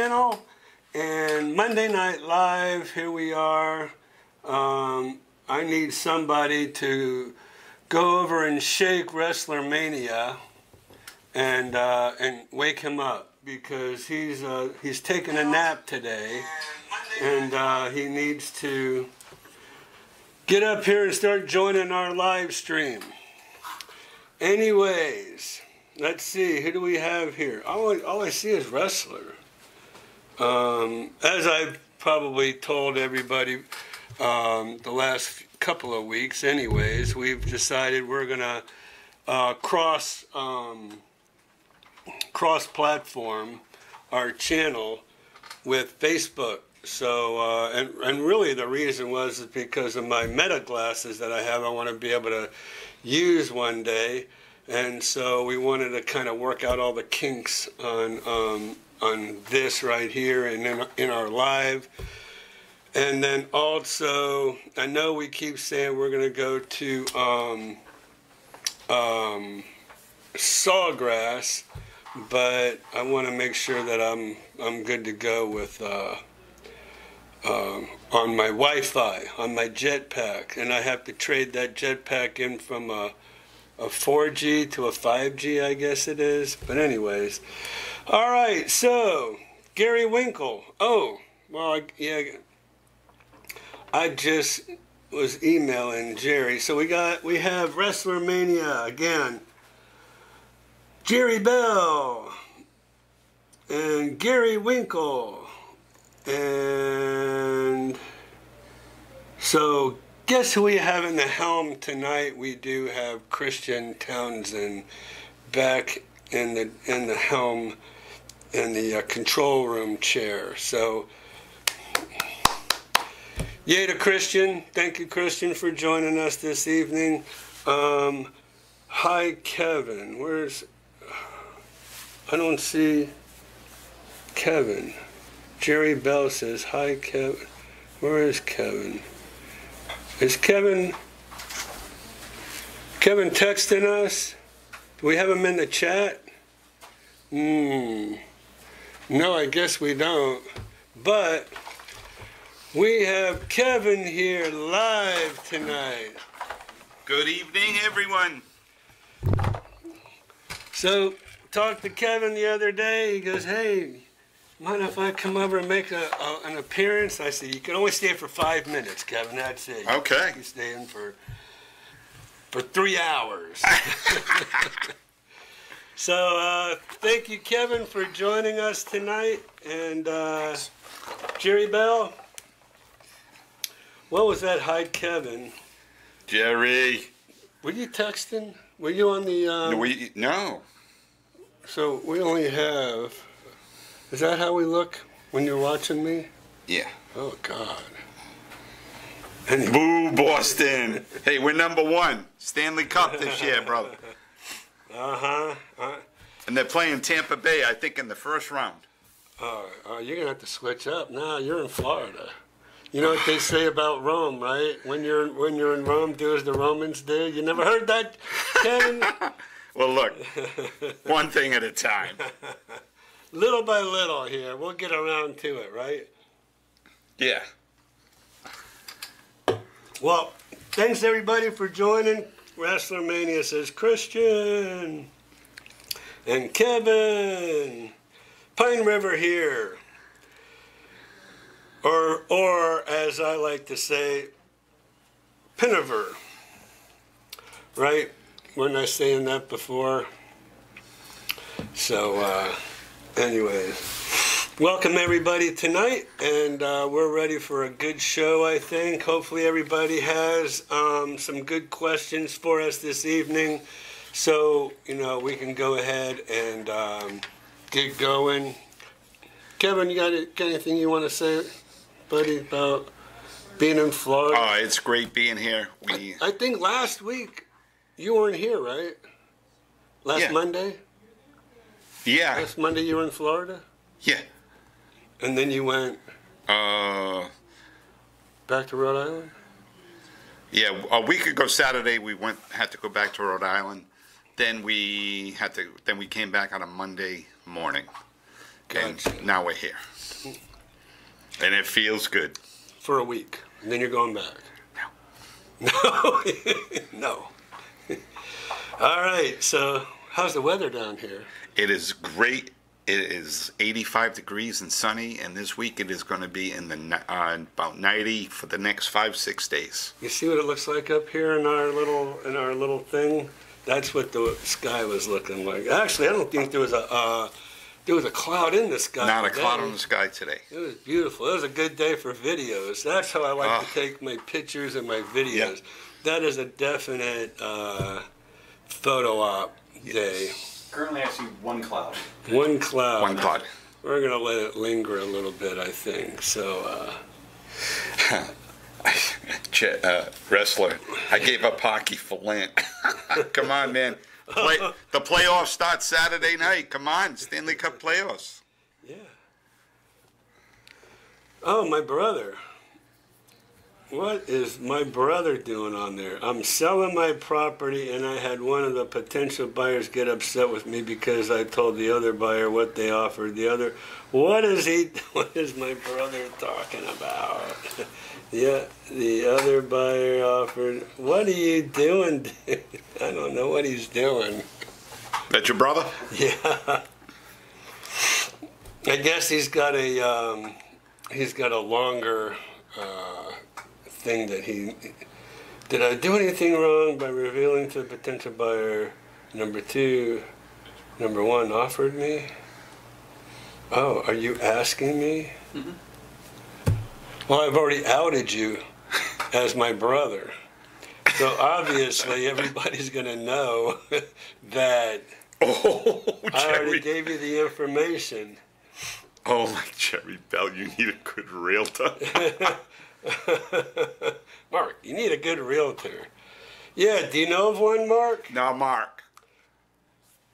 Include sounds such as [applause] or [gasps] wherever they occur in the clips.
channel and Monday Night Live. Here we are. Um, I need somebody to go over and shake Wrestler Mania and uh, and wake him up because he's uh, he's taking a nap today and uh, he needs to get up here and start joining our live stream. Anyways, let's see. Who do we have here? All I, all I see is wrestler. Um, as I've probably told everybody um, the last couple of weeks, anyways, we've decided we're gonna uh, cross um, cross platform our channel with Facebook. So, uh, and, and really the reason was because of my meta glasses that I have, I want to be able to use one day. And so we wanted to kind of work out all the kinks on, um, on this right here and in, in our live. And then also, I know we keep saying we're going to go to um, um, Sawgrass, but I want to make sure that I'm I'm good to go with uh, um, on my Wi-Fi on my jetpack, and I have to trade that jetpack in from a a 4G to a 5G, I guess it is. But anyways, all right. So Gary Winkle. Oh, well, I, yeah. I just was emailing Jerry. So we got we have Wrestler Mania again. Jerry Bell and Gary Winkle and so guess who we have in the helm tonight? We do have Christian Townsend back in the in the helm in the uh, control room chair. So Yay to Christian. Thank you, Christian, for joining us this evening. Um, hi, Kevin. Where's. I don't see Kevin. Jerry Bell says, Hi, Kevin. Where is Kevin? Is Kevin. Kevin texting us? Do we have him in the chat? Hmm. No, I guess we don't. But we have Kevin here live tonight. Good evening, everyone. So, talked to Kevin the other day. He goes, "Hey, mind if I come over and make a, a, an appearance?" I said, "You can only stay for five minutes, Kevin. That's it. Okay. You stay in for for three hours." [laughs] [laughs] so, uh, thank you, Kevin, for joining us tonight, and uh, Jerry Bell. What was that? Hi, Kevin. Jerry. Were you texting? Were you on the? Um, no, we, no. So we only have. Is that how we look when you're watching me? Yeah. Oh God. And boo, Boston. hey, we're number one. Stanley Cup this year, brother. [laughs] Uh-huh. uh And they're playing Tampa Bay, I think, in the first round. Oh, oh, you're gonna have to switch up now. You're in Florida. You know what they say about Rome, right? When you're when you're in Rome, do as the Romans do. You never heard that, Kevin? [laughs] well, look, one thing at a time. [laughs] little by little here, we'll get around to it, right? Yeah. Well, thanks everybody for joining. Wrestler Mania says Christian and Kevin. Pine River here. Or, or as I like to say, Piniver. Right? Wasn't I saying that before? So, uh, anyways, welcome everybody tonight, and uh, we're ready for a good show, I think. Hopefully, everybody has um, some good questions for us this evening. So, you know, we can go ahead and um, get going. Kevin, you got, got anything you want to say? buddy, about being in Florida? Oh, it's great being here. We I, I think last week you weren't here, right? Last yeah. Monday? Yeah. Last Monday you were in Florida? Yeah. And then you went uh back to Rhode Island? Yeah, a week ago Saturday we went had to go back to Rhode Island. Then we had to then we came back on a Monday morning. and now we're here. And it feels good. For a week. And then you're going back. No. [laughs] No. [laughs] no. [laughs] All right. So, how's the weather down here? It is great. It is 85 degrees and sunny, and this week it is going to be in the uh, about 90 for the next five six days. You see what it looks like up here in our little in our little thing? That's what the sky was looking like. Actually, I don't think there was a uh, there was a cloud in the sky. Not a cloud in the sky today. It was beautiful. It was a good day for videos. That's how I like Ah. to take my pictures and my videos. That is a definite uh, photo op day. Currently, I see one cloud. One cloud. One cloud. We're gonna let it linger a little bit, I think. So. Uh, [laughs] uh, wrestler, I gave up hockey for Lent. [laughs] Come on, man. Play, the playoffs start Saturday night. Come on, Stanley Cup playoffs. Yeah. Oh, my brother. What is my brother doing on there? I'm selling my property, and I had one of the potential buyers get upset with me because I told the other buyer what they offered. The other, what is he? [laughs] What is my brother talking about? [laughs] yeah, the other buyer offered. What are you doing? [laughs] dude? I don't know what he's doing. That your brother? Yeah. I guess he's got a um, he's got a longer uh, thing that he did. I do anything wrong by revealing to the potential buyer? Number two, number one offered me. Oh, are you asking me? Mm-hmm. Well, I've already outed you as my brother. So obviously, everybody's going to know [laughs] that Oh, [laughs] I already gave you the information. Oh, my Jerry Bell, you need a good realtor. [laughs] [laughs] Mark, you need a good realtor. Yeah, do you know of one, Mark? now, Mark,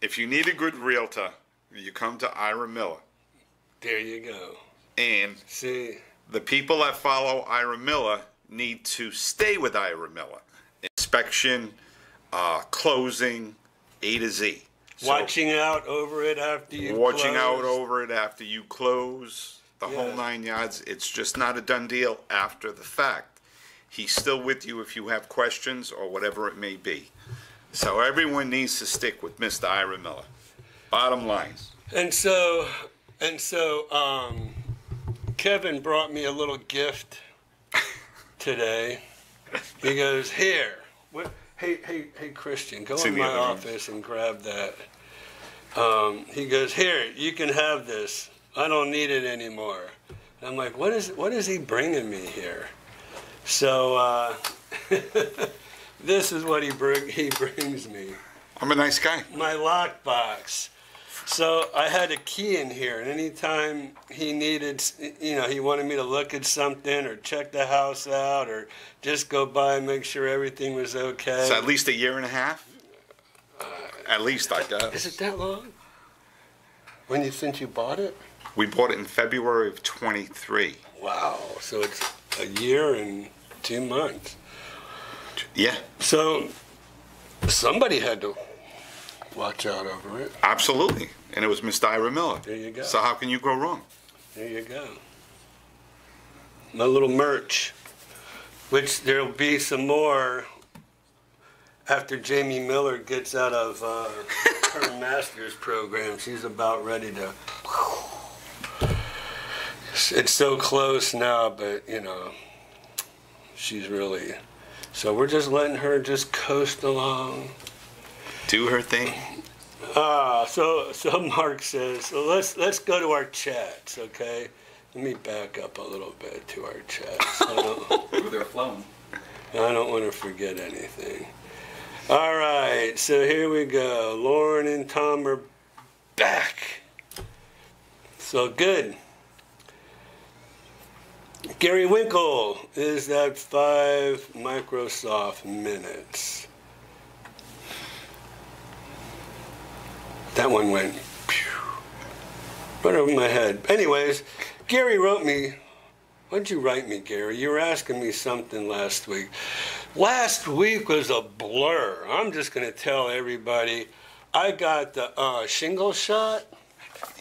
if you need a good realtor, you come to Ira Miller. There you go. And See, the people that follow Ira Miller need to stay with Ira Miller. Inspection, uh, closing, A to Z. So, watching out over it after you watching out over it after you close the whole Yeah. nine yards. It's just not a done deal after the fact. He's still with you if you have questions or whatever it may be. So everyone needs to stick with Mr. Ira Miller. Bottom line. And so, and so, um, Kevin brought me a little gift [laughs] today. He goes, "Here, what, hey, hey, hey, Christian, go It's in in the my other room. office and grab that." Um, he goes, "Here, you can have this. I don't need it anymore." And I'm like, "What is? What is he bringing me here?" So uh, [laughs] this is what he bring, he [laughs] brings me I'm a nice guy. my lockbox. So I had a key in here, and anytime he needed, you know, he wanted me to look at something or check the house out or just go by and make sure everything was okay. So at least a year and a half? At least, I Is it that long? When you since you bought it? We bought it in February of 23. Wow. So it's a year and two months. Yeah, So somebody had to watch out over it. absolutely. And it was Mr. Ira Miller. There you go. So how can you go wrong? There you go. My little merch, which there'll be some more after Jamie Miller gets out of uh, her [laughs] master's program. She's about ready to. It's so close now, but you know, she's really. So we're just letting her just coast along. Do her thing. Ah, so so Mark says, so let's let's go to our chats, okay? Let me back up a little bit to our chats. I [laughs] they're flown. I don't want to forget anything. All right, so here we go. Lauren and Tom are back. So good. Gary Winkle is that five Microsoft minutes. That one went right over my head. Anyways, Gary wrote me. What'd you write me, Gary? You were asking me something last week. Last week was a blur. I'm just going to tell everybody I got the uh, shingle shot.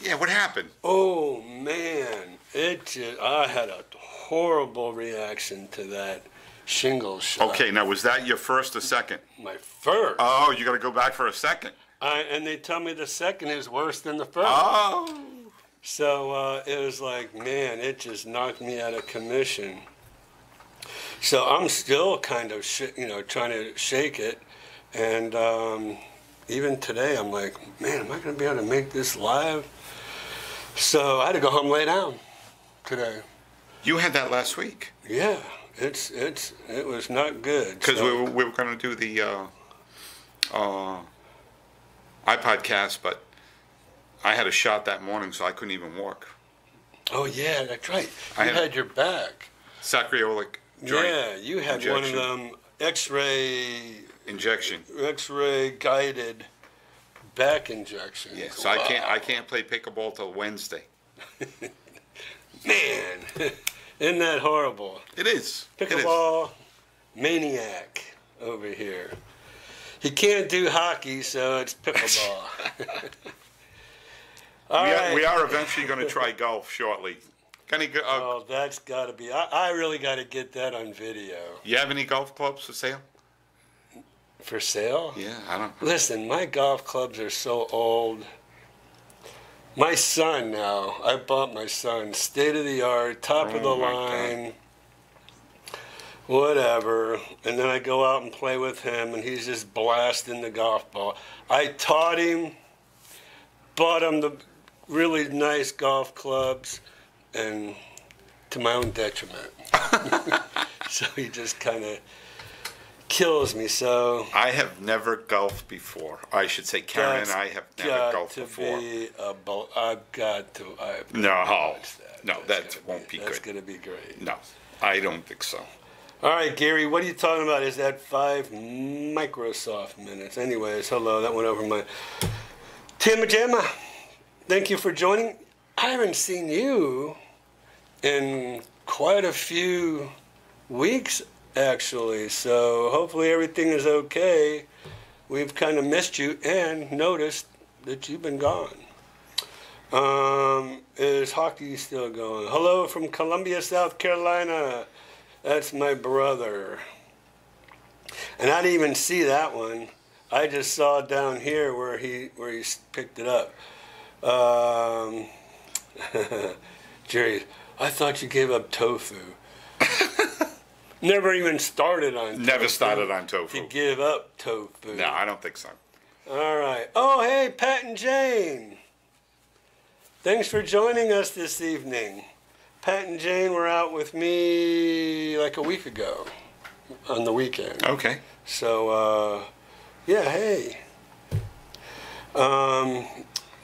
Yeah, what happened? Oh man, it just, I had a horrible reaction to that shingles shot. Okay, now was that your first or second? My first. Oh, you got to go back for a second. I, and they tell me the second is worse than the first. Oh. So uh, it was like, man, it just knocked me out of commission. So I'm still kind of, sh- you know, trying to shake it. And um, even today, I'm like, man, am I going to be able to make this live? So I had to go home and lay down today. You had that last week Yeah, it's it's it was not good. because So- we were, we were going to do the uh, uh, iPod cast, but I had a shot that morning, so I couldn't even walk. oh yeah, that's right. I You had- had your back. Sacroiliac joint Yeah, you had one of them X-ray injection. X-ray guided back injection. Yeah, so I can't Wow. I can't play pickleball till Wednesday. [laughs] Man, [laughs] isn't that horrible? It is. It is. Pickleball maniac over here. He can't do hockey, so it's pickleball. All [laughs] we, right. are, we are eventually going [laughs] to try golf shortly. Got Any, go- uh, Oh, that's got to be. I, I really got to get that on video you have any golf clubs for sale? for sale. Yeah, I don't. Listen, my golf clubs are so old. My son now, I bought my son state of the art, top of the Oh, line, whatever. And then I go out and play with him, and he's just blasting the golf ball. I taught him, bought him the really nice golf clubs, and to my own detriment. [laughs] so he just kind of kills me. So I have never golfed before. I should say Karen That's and I have never got golfed to before. Be a bol- I've got to. I've No, that. no, That's that won't be That's good. going to be great. No, I don't think so. All right, Gary, what are you talking about? Is that five Microsoft minutes? Anyways, hello, that went over my. Tim Gemma, thank you for joining. I haven't seen you in quite a few weeks, actually. So hopefully everything is okay. We've kind of missed you and noticed that you've been gone. Um, is hockey still going? Hello from Columbia, South Carolina. That's my brother. And I didn't even see that one. I just saw down here where he where he picked it up. Um, [laughs] Jerry, I thought you gave up tofu. Never even started on. Never tofu. started on tofu. give up tofu. No, I don't think so. All right. Oh, hey, Pat and Jane. Thanks for joining us this evening. Pat and Jane were out with me like a week ago on the weekend. Okay. So, uh, yeah, hey. Um,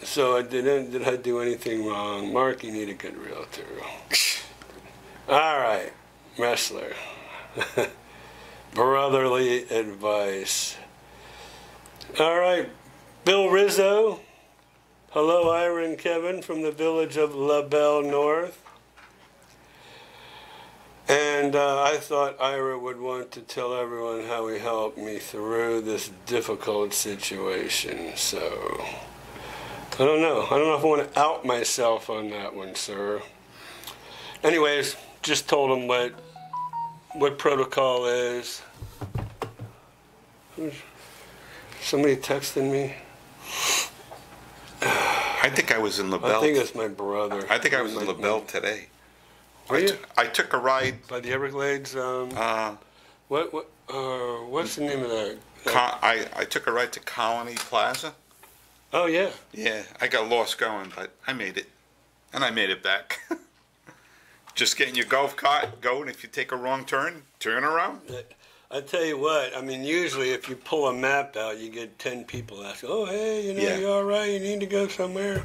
so I didn't, did I do anything wrong? Mark, you need a good realtor. [laughs] All right, wrestler. [laughs] Brotherly advice. All right, Bill Rizzo. Hello, Ira and Kevin from the village of La Belle North. And uh, I thought Ira would want to tell everyone how he helped me through this difficult situation. So I don't know. I don't know if I want to out myself on that one, sir. Anyways, just told him what what protocol is. Somebody texting me. I think I was in LaBelle. I think it's my brother. I think I was in LaBelle today. Were I, you? I took a ride. By the Everglades. Um, Uh, what what? Uh, what's the name of that? co- I, I took a ride to Colony Plaza. Oh yeah. Yeah, I got lost going, but I made it, and I made it back. [laughs] Just getting your golf cart going. If you take a wrong turn, turn around. I tell you what, I mean, usually if you pull a map out, you get 10 people asking, oh, hey, you know, Yeah. you all right? You need to go somewhere?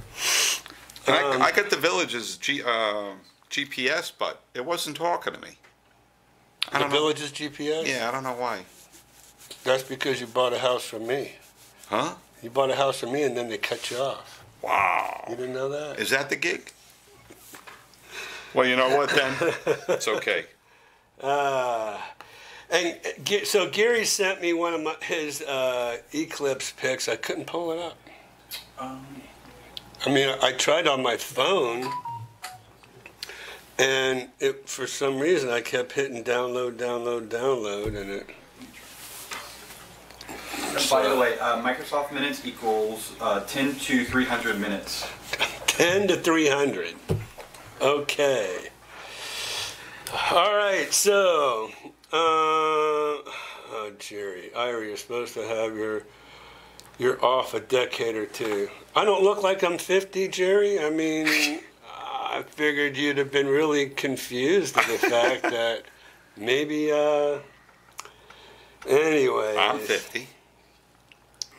Um, I, I got the village's G, uh, GPS, but it wasn't talking to me. I The don't know. village's GPS? Yeah, I don't know why. That's because you bought a house from me. Huh? You bought a house from me and then they cut you off. Wow. You didn't know that? Is that the gig? Well, you know what then? It's okay. Ah. and uh, so Gary sent me one of my, his uh, Eclipse pics. I couldn't pull it up. Um, I mean, I tried on my phone, and it for some reason I kept hitting download, download, download, and it. By the way, uh, Microsoft minutes equals uh, 10 to 300 minutes. [laughs] 10 to 300. Okay. All right, so, uh, oh, Jerry, Ira, you're supposed to have your, you're off a decade or two. I don't look like I'm 50, Jerry. I mean, [laughs] I figured you'd have been really confused at the fact [laughs] that maybe, uh, anyway. I'm 50.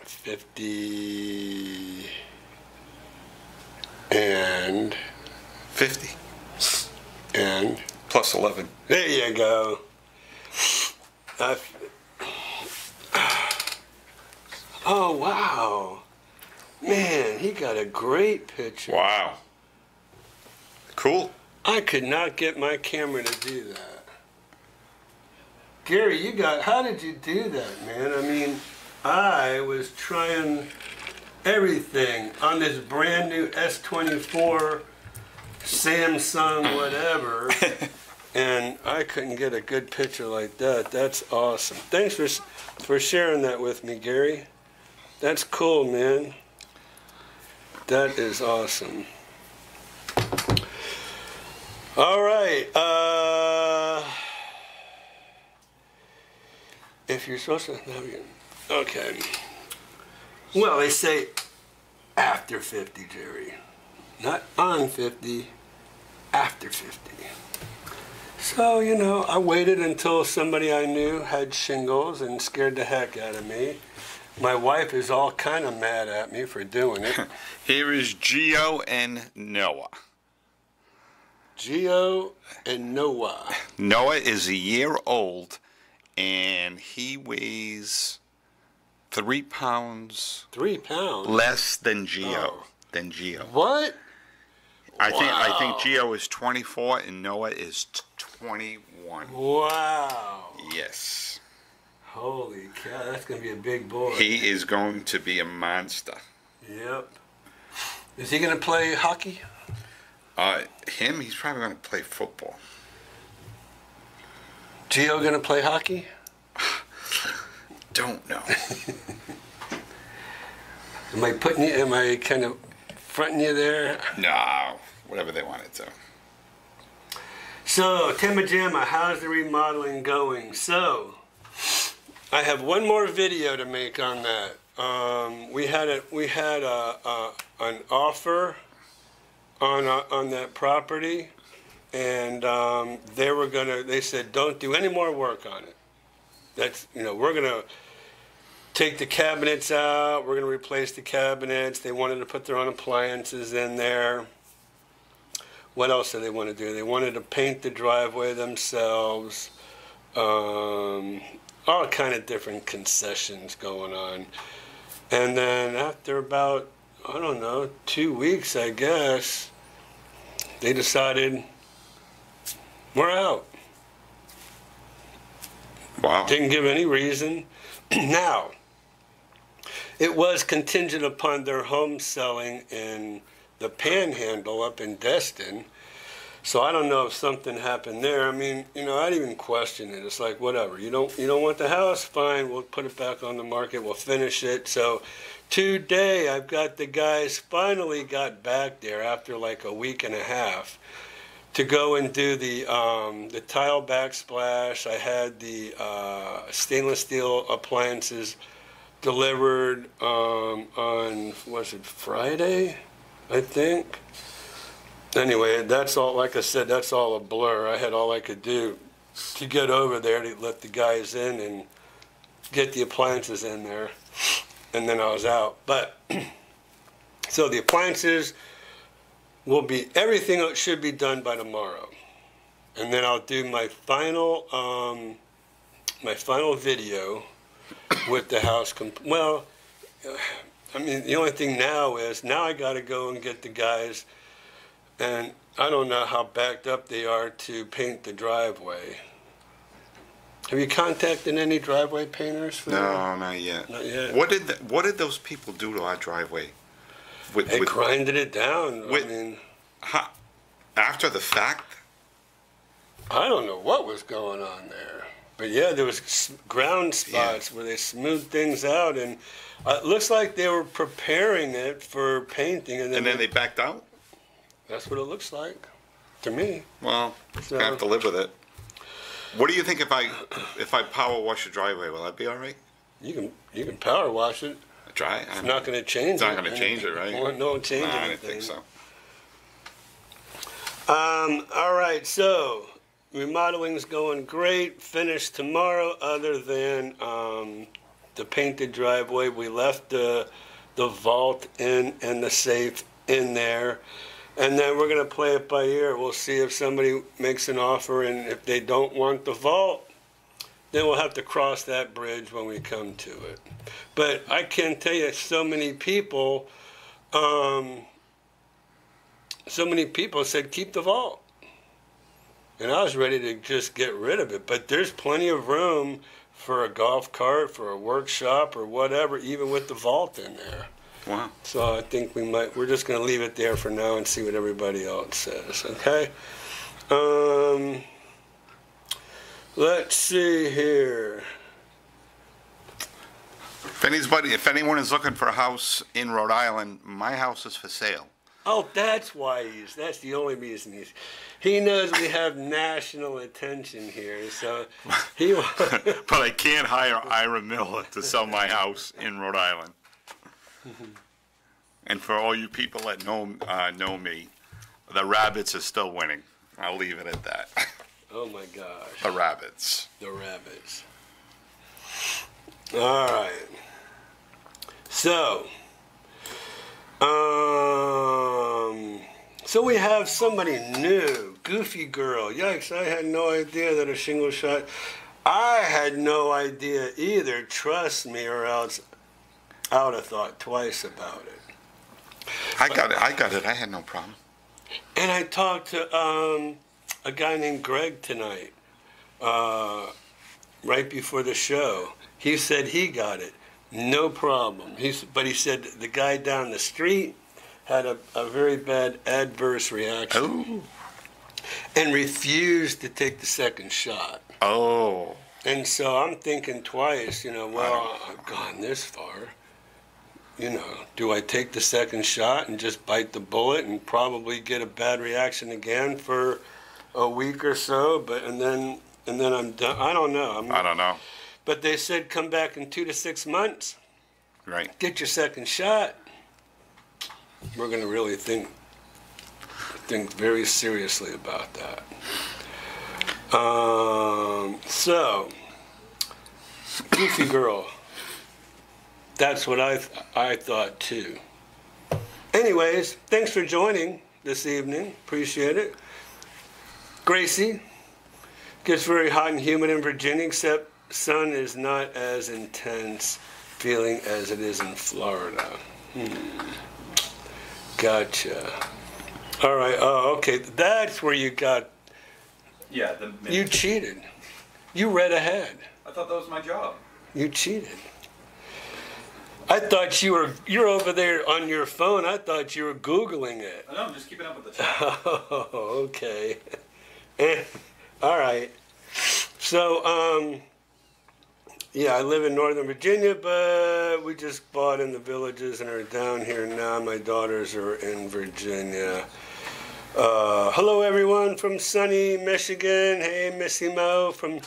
50 and 50 and plus 11. there you go. I, oh wow, man, he got a great picture. Wow. Cool. I could not get my camera to do that. Gary, you got. How did you do that, man? I mean, I was trying everything on this brand new S24 Samsung whatever, [laughs] and I couldn't get a good picture like that. That's awesome. Thanks for for sharing that with me, Gary. That's cool, man. That is awesome. All right. Uh, if you're supposed to, okay. Well, they say after 50, Jerry. Not on 50, after 50. So, you know, I waited until somebody I knew had shingles and scared the heck out of me. My wife is all kind of mad at me for doing it. [laughs] Here is Geo and Noah. Geo and Noah. Noah is a year old and he weighs three pounds Three pounds. less than Geo. Oh. Than Geo. What? I think I think Geo is 24 and Noah is 21. Wow. Yes. Holy cow, that's going to be a big boy. He is going to be a monster. Yep. Is he going to play hockey? Uh, him, he's probably going to play football. Geo going to play hockey? [sighs] Don't know. [laughs] Am I putting you, am I kind of fronting you there? no, whatever they wanted to. So, Timajama, how's the remodeling going? So, I have one more video to make on that. Um, we had a we had a, a an offer on a, on that property, and um, they were gonna. They said, "Don't do any more work on it." That's you know we're gonna take the cabinets out. We're gonna replace the cabinets. They wanted to put their own appliances in there what else did they want to do? They wanted to paint the driveway themselves. Um, all kind of different concessions going on. And then after about, I don't know, two weeks, I guess, they decided we're out. Wow. Didn't give any reason. [clears throat] now, it was contingent upon their home selling in the panhandle up in Destin. So I don't know if something happened there. I mean, you know, I'd even question it. It's like whatever. You don't you don't want the house, fine, we'll put it back on the market, we'll finish it. So today I've got the guys finally got back there after like a week and a half to go and do the um, the tile backsplash. I had the uh, stainless steel appliances delivered um, on was it Friday, I think. Anyway, that's all. Like I said, that's all a blur. I had all I could do to get over there to let the guys in and get the appliances in there, and then I was out. But [clears throat] so the appliances will be everything should be done by tomorrow, and then I'll do my final um, my final video with the house. Well, I mean the only thing now is now I got to go and get the guys, and I don't know how backed up they are to paint the driveway. Have you contacted any driveway painters for that? No, not yet. Not yet. What did the, what did those people do to our driveway? with, They with grinded it down. I mean, ha, after the fact. I don't know what was going on there, but yeah, there was ground spots where they smoothed things out, and uh, it looks like they were preparing it for painting, and then, And then they backed out? that's what it looks like to me. Well, So- I have to live with it. What do you think if I if I power wash your driveway? Will that be all right? You can you can power wash it. Dry? It's not going to change. It's not gonna change it, right? Well, No change Nah, I didn't think so. Um, all right, so remodeling's going great. Finished tomorrow, other than um, the painted driveway. We left the the vault in and the safe in there, and then we're gonna play it by ear. We'll see if somebody makes an offer, and if they don't want the vault, then we'll have to cross that bridge when we come to it. But I can tell you, so many people. Um, so many people said keep the vault. And I was ready to just get rid of it. But there's plenty of room for a golf cart, for a workshop, or whatever, even with the vault in there. Wow. So I think we might, we're just going to leave it there for now and see what everybody else says, okay? Um, let's see here. If anybody, if anyone is looking for a house in Rhode Island, my house is for sale. Oh, that's why he's, that's the only reason he's, he knows we have national attention here, so he, [laughs] but I can't hire Ira Miller to sell my house in Rhode Island. [laughs] and for all you people that know uh, know me, the rabbits are still winning. I'll leave it at that. [laughs] oh my gosh. the rabbits. the rabbits. All right. So, um, so we have somebody new, Goofy Girl. Yikes! I had no idea that a shingle shot. I had no idea either. Trust me, or else I would have thought twice about it. I got it. I got it. I had no problem. And I talked to um, a guy named Greg tonight, uh, right before the show. He said he got it, no problem. He's, but he said the guy down the street had a, a very bad adverse reaction Oh. and refused to take the second shot. Oh. And so I'm thinking twice, you know, well, I've gone this far. You know, do I take the second shot and just bite the bullet and probably get a bad reaction again for a week or so, but and then and then I'm done. I don't know. I'm, I don't know. But they said come back in 2 to 6 months, Right. get your second shot. We're going to really think think very seriously about that. Um, so, Goofy Girl. That's what I th- I thought too. Anyways, thanks for joining this evening. Appreciate it. Gracie gets very hot and humid in Virginia, except sun is not as intense feeling as it is in Florida. Hmm. Gotcha. All right. Oh, okay. That's where you got. Yeah, the You cheated. You read ahead. I thought that was my job. You cheated. I thought you were you're over there on your phone. I thought you were googling it. I know, I'm just keeping up with the [laughs] chat. Oh, okay. [laughs] All right. So, um, yeah, I live in Northern Virginia, but we just bought in the villages and are down here now. My daughters are in Virginia. Uh, hello, everyone from sunny Michigan. Hey, Missy Mo from.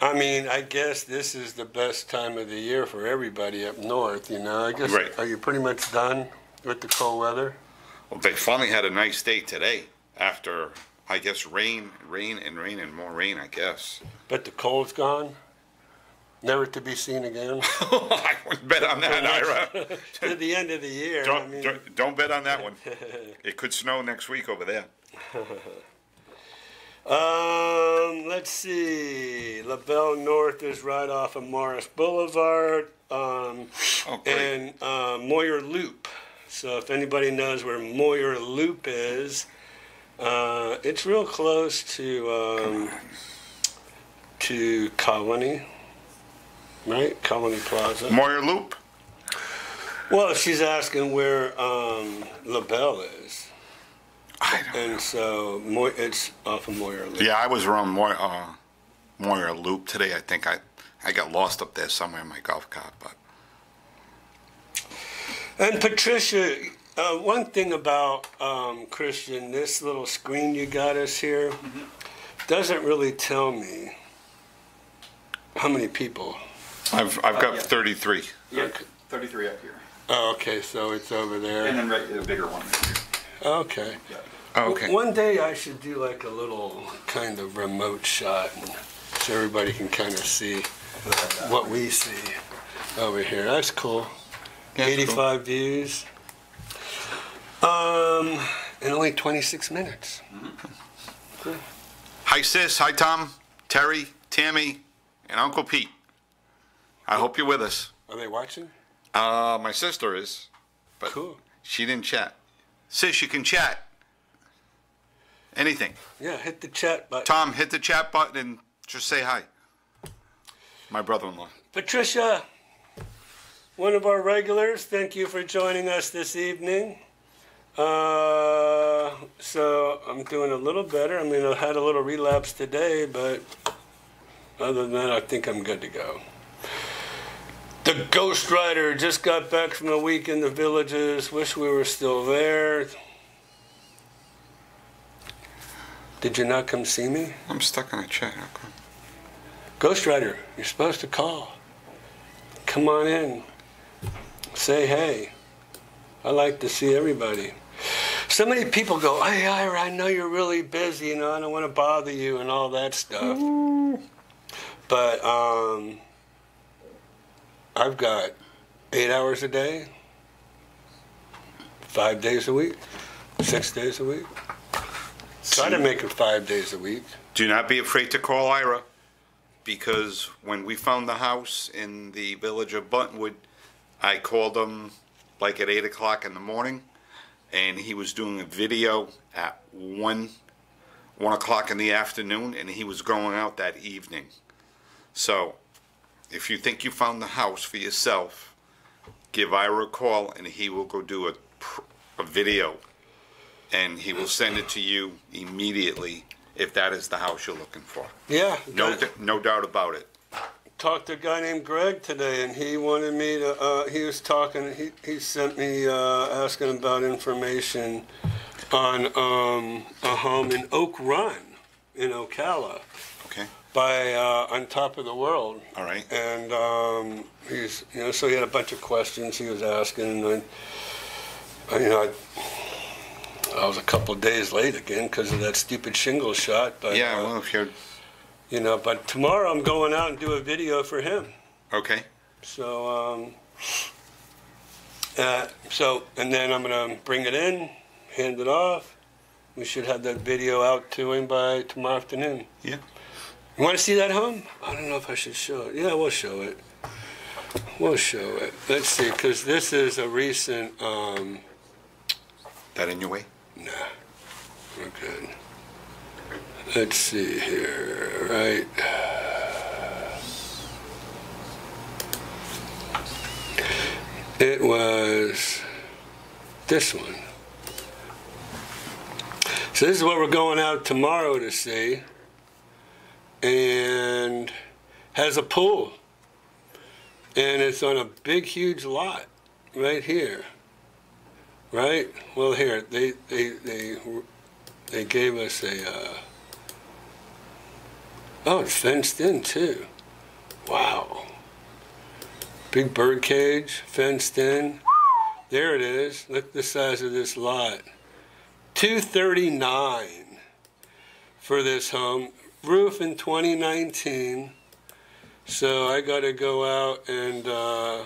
I mean, I guess this is the best time of the year for everybody up north. You know, I guess. Right. Are you pretty much done with the cold weather? Well, they finally had a nice day today after, I guess, rain, rain, and rain, and more rain, I guess. But the cold's gone, never to be seen again. [laughs] I wouldn't bet on that, Ira. [laughs] to the end of the year. Don't, mean, don't, don't bet on that one. [laughs] It could snow next week over there. um, let's see. LaBelle North is right off of Morse Boulevard, um, Oh, and uh, Moyer Loop. So if anybody knows where Moyer Loop is, uh, it's real close to um, to Colony, right? Colony Plaza. Moyer Loop? Well, she's asking where um, LaBelle is, I don't and so Moy- it's off of Moyer Loop. Yeah, I was around Moyer, uh, Moyer Loop today. I think I, I got lost up there somewhere in my golf cart, but And Patricia, uh, one thing about um, Christian, this little screen you got us here doesn't really tell me how many people. I've, I've got yeah. 33. Yeah, Okay. 33 up here. Oh, okay, so it's over there. And then right, a bigger one right. Okay. Yeah. Oh, okay. One day I should do like a little kind of remote shot and so everybody can kind of see Put it like that. what we see over here. That's cool. Yeah, it's cool. 85 views. Um, in only 26 minutes. Hi, sis. Hi, Tom, Terry, Tammy, and Uncle Pete. I hope you're with us. Are they watching? Uh, my sister is, but Cool. she didn't chat. Sis, you can chat. Anything. Yeah, hit the chat button. Tom, hit the chat button and just say hi. My brother-in-law. Patricia, one of our regulars, thank you for joining us this evening. Uh, so I'm doing a little better. I mean, I had a little relapse today, but other than that, I think I'm good to go. The Ghost Rider just got back from a week in the villages. Wish we were still there. Did you not come see me? I'm stuck in a chat. How come? Ghost Rider, you're supposed to call. Come on in. Say hey. I like to see everybody. So many people go, hey, Ira, I know you're really busy, you know, I don't want to bother you and all that stuff. But um, I've got eight hours a day, five days a week, six days a week. Try to make it five days a week. Do not be afraid to call Ira, because when we found the house in the village of Buttonwood, I called him like at eight o'clock in the morning, and he was doing a video at one, one o'clock in the afternoon, and he was going out that evening. So, if you think you found the house for yourself, give Ira a call, and he will go do a, a video, and he will send it to you immediately if that is the house you're looking for. Yeah. No, no doubt about it. talked to a guy named Greg today, and he wanted me to. Uh, he was talking. He he sent me uh, asking about information on um, a home in Oak Run in Ocala. By uh, on top of the world. All right. And um, he's you know so he had a bunch of questions he was asking, and I, you know. I, I was a couple of days late again because of that stupid shingle shot, but Yeah. uh, Well, if you're you know. But tomorrow I'm going out and do a video for him. okay. So, um, uh, so, and then I'm gonna bring it in, hand it off. We should have that video out to him by tomorrow afternoon. Yeah. You want to see that home? I don't know if I should show it. Yeah, we'll show it. We'll show it. Let's see, because this is a recent. Um, That in your way? nah, we're good. Let's see here, right? It was this one. So this is what we're going out tomorrow to see. And has a pool. And it's on a big huge lot right here. Right? Well here, they they they they gave us a uh, Oh, it's fenced in too. Wow. Big bird cage, fenced in. There it is. Look at the size of this lot. 239 for this home. Roof in 2019. So I got to go out and uh,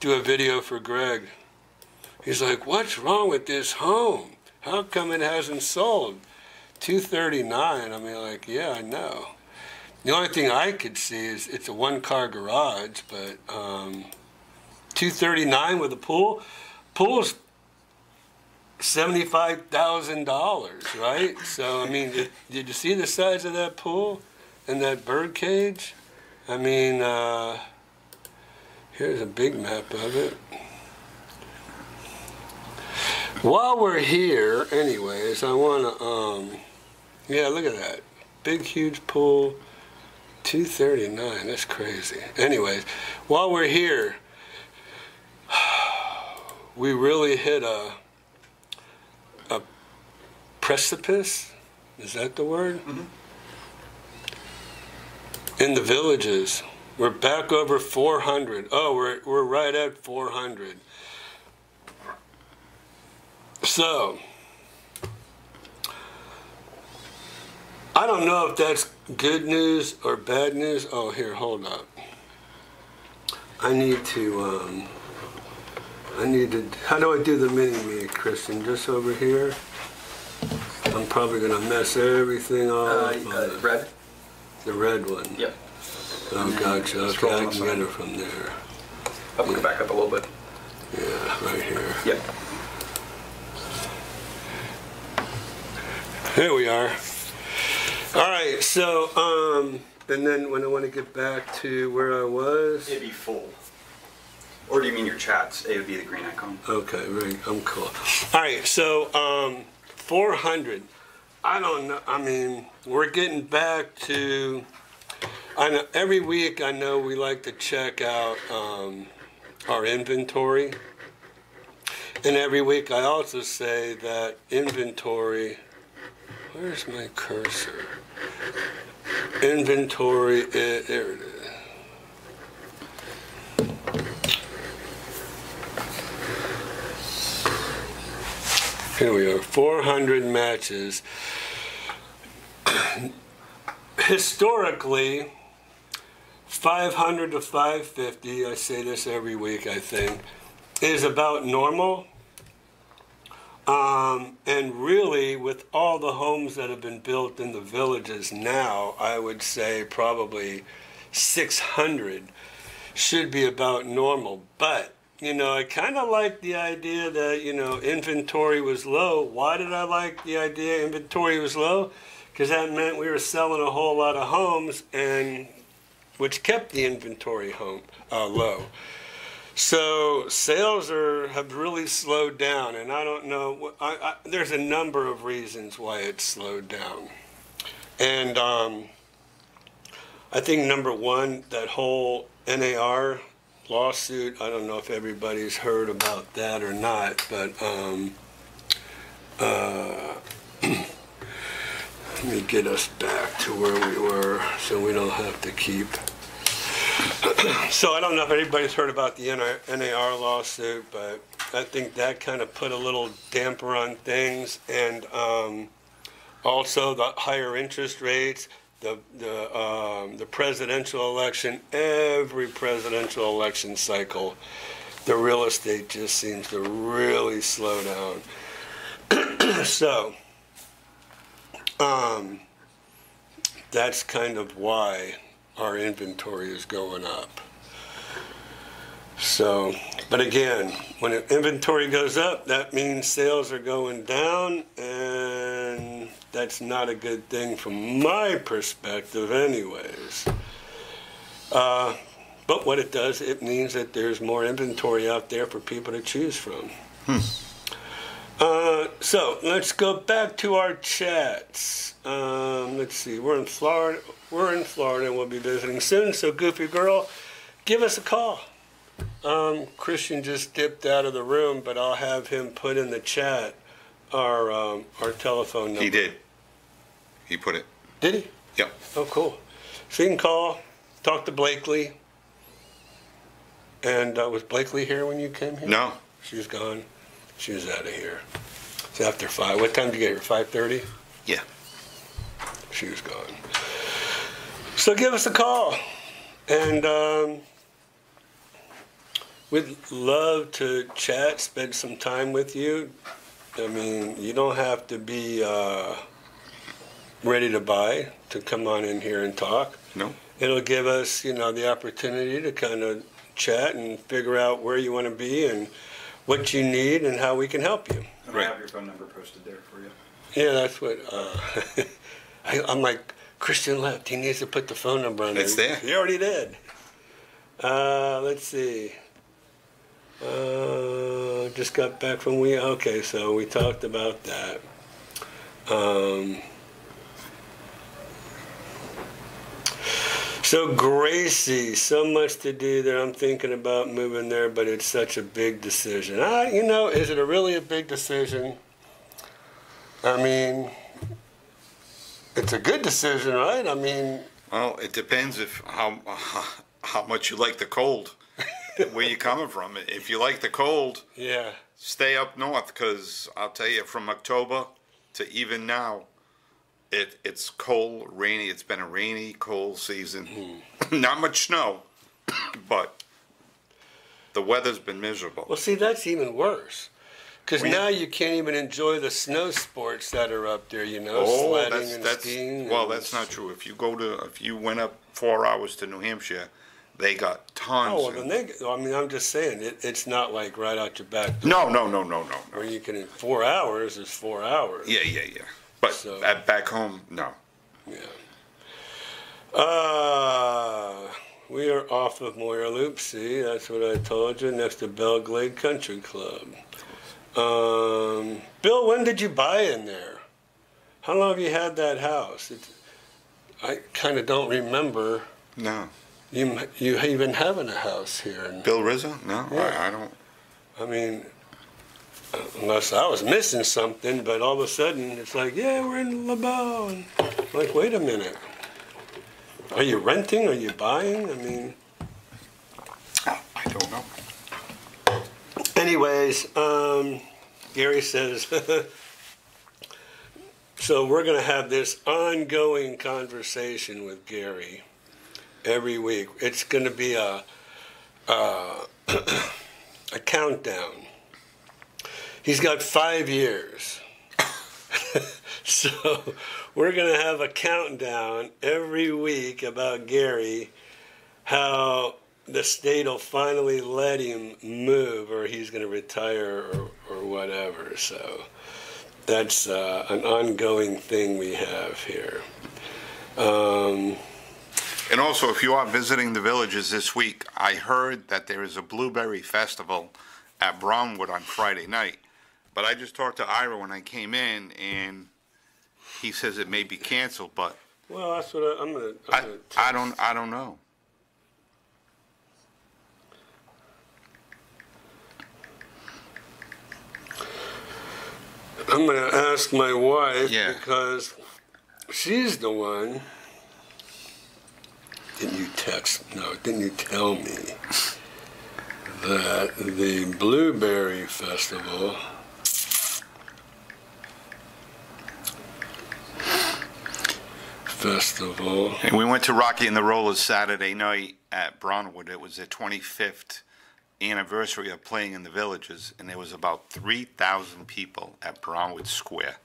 do a video for Greg. He's like, "What's wrong with this home? How come it hasn't sold?" 239. I mean, like, yeah, I know. The only thing I could see is it's a one-car garage, but um, 239 with a pool. Pool's seventy-five thousand dollars, right? So I mean, did, did you see the size of that pool and that bird cage? I mean, uh, Here's a big map of it. While we're here, anyways, I want to, um, yeah, look at that. Big, huge pool. 239. That's crazy. Anyways, while we're here, [sighs] we really hit a a precipice. Is that the word? In the villages, we're back over 400. Oh, we're we're right at 400. So, I don't know if that's good news or bad news. Oh, here, hold up. I need to, um, I need to, how do I do the mini me, Kristen? Just over here? I'm probably gonna mess everything Uh, up. uh, red? The red one. Yep. Oh, gotcha. Okay, Scroll I to can get it from there. Up, go back up a little bit. Yeah, right here. Yep. Here we are. All right, so, um, and then when I want to get back to where I was. It'd be full. Or do you mean your chats? It would be the green icon. Okay, very, I'm cool. All right, so um, 400. I don't know. I mean, we're getting back to. I know every week. I know we like to check out um, our inventory, and every week I also say that inventory. Where's my cursor? Inventory. i- there it is. Here we are, 400 matches. Historically, 500 to 550, I say this every week, I think, is about normal. Um, and really, with all the homes that have been built in the villages now, I would say probably 600 should be about normal. But, you know, I kind of like the idea that, you know, inventory was low. Why did I like the idea inventory was low? Because that meant we were selling a whole lot of homes, and which kept the inventory home uh, low. So sales are have really slowed down, and I don't know. I, I, there's a number of reasons why it's slowed down, and um, I think number one, that whole NAR lawsuit. I don't know if everybody's heard about that or not, but um, uh, [clears throat] let me get us back to where we were, so we don't have to keep. [clears throat] So I don't know if anybody's heard about the NAR lawsuit, but I think that kind of put a little damper on things, and um, also the higher interest rates, the the um, the presidential election, every presidential election cycle, the real estate just seems to really slow down. [clears throat] so um, that's kind of why our inventory is going up. So, but again, when inventory goes up, that means sales are going down, and that's not a good thing from my perspective, anyways. Uh, but what it does, it means that there's more inventory out there for people to choose from. Uh, so let's go back to our chats. Um, let's see, we're in Florida. We're in Florida, and we'll be visiting soon. So, Goofy Girl, give us a call. Um, Christian just dipped out of the room, but I'll have him put in the chat our um, our telephone number. He did. He put it. Did he? Yep. Oh, cool. So you can call, talk to Blakely. And uh, was Blakely here when you came here? No. She was gone. She was out of here. It's after five. What time did you get here? Five thirty. Yeah. She was gone. So give us a call, and um, we'd love to chat, spend some time with you. I mean, you don't have to be uh, ready to buy to come on in here and talk. No. It'll give us, you know, the opportunity to kind of chat and figure out where you want to be and what you need and how we can help you. And Right. I have your phone number posted there for you. Yeah, that's what. Uh, [laughs] I, I'm like Christian left. He needs to put the phone number on there. It's there. He already did. Uh, let's see. Uh, just got back from we. Okay, so we talked about that. Um, so Gracie, so much to do that I'm thinking about moving there, but it's such a big decision. I, you know, is it a really a big decision? I mean, it's a good decision, right? I mean, Well, it depends if how [laughs] how much you like the cold. Where you coming from? If you like the cold, yeah. stay up north because I'll tell you from October to even now, it it's cold, rainy. It's been a rainy, cold season. Hmm. Not much snow, but the weather's been miserable. Well, see, that's even worse. Because now you can't even enjoy the snow sports that are up there, you know, Oh, sledding that's and that's skiing. well, and- that's not true. If you go to if you went up four hours to New Hampshire, they got tons. Oh, well, of- then they, I mean, I'm just saying, it, it's not like right out your back door. no, no, no, no, no, no. Where you can, four hours is four hours. Yeah, yeah, yeah. But So- at back home, no. Yeah. Uh, we are off of Moyer Loop. See, that's what I told you. Next to Belle Glade Country Club. Um, Bill, when did you buy in there? How long have you had that house? It's, I kind of don't remember No. You you even having a house here. And, Bill Rizzo? No, Yeah. I, I don't. I mean, unless I was missing something, but all of a sudden it's like, yeah, we're in LeBeau. And I'm like, wait a minute. Are you renting? Are you buying? I mean, I don't know. anyways, um, Gary says, [laughs] so we're going to have this ongoing conversation with Gary every week. It's going to be a, a, [clears throat] a countdown. He's got five years. [laughs] so we're going to have a countdown every week about Gary, how the state will finally let him move or he's going to retire or, or whatever. So that's uh, an ongoing thing we have here. Um, And also, if you are visiting the villages this week, I heard that there is a blueberry festival at Brownwood on Friday night. But I just talked to Ira when I came in, and he says it may be canceled. But well, that's what I, I'm going to. I, I don't, I don't know. I'm going to ask my wife Yeah. because she's the one. Didn't you text? No, didn't you tell me that the Blueberry Festival Festival And we went to Rocky and the Rollers Saturday night at Brownwood. It was the 25th anniversary of playing in the villages, and there was about 3,000 people at Brownwood Square.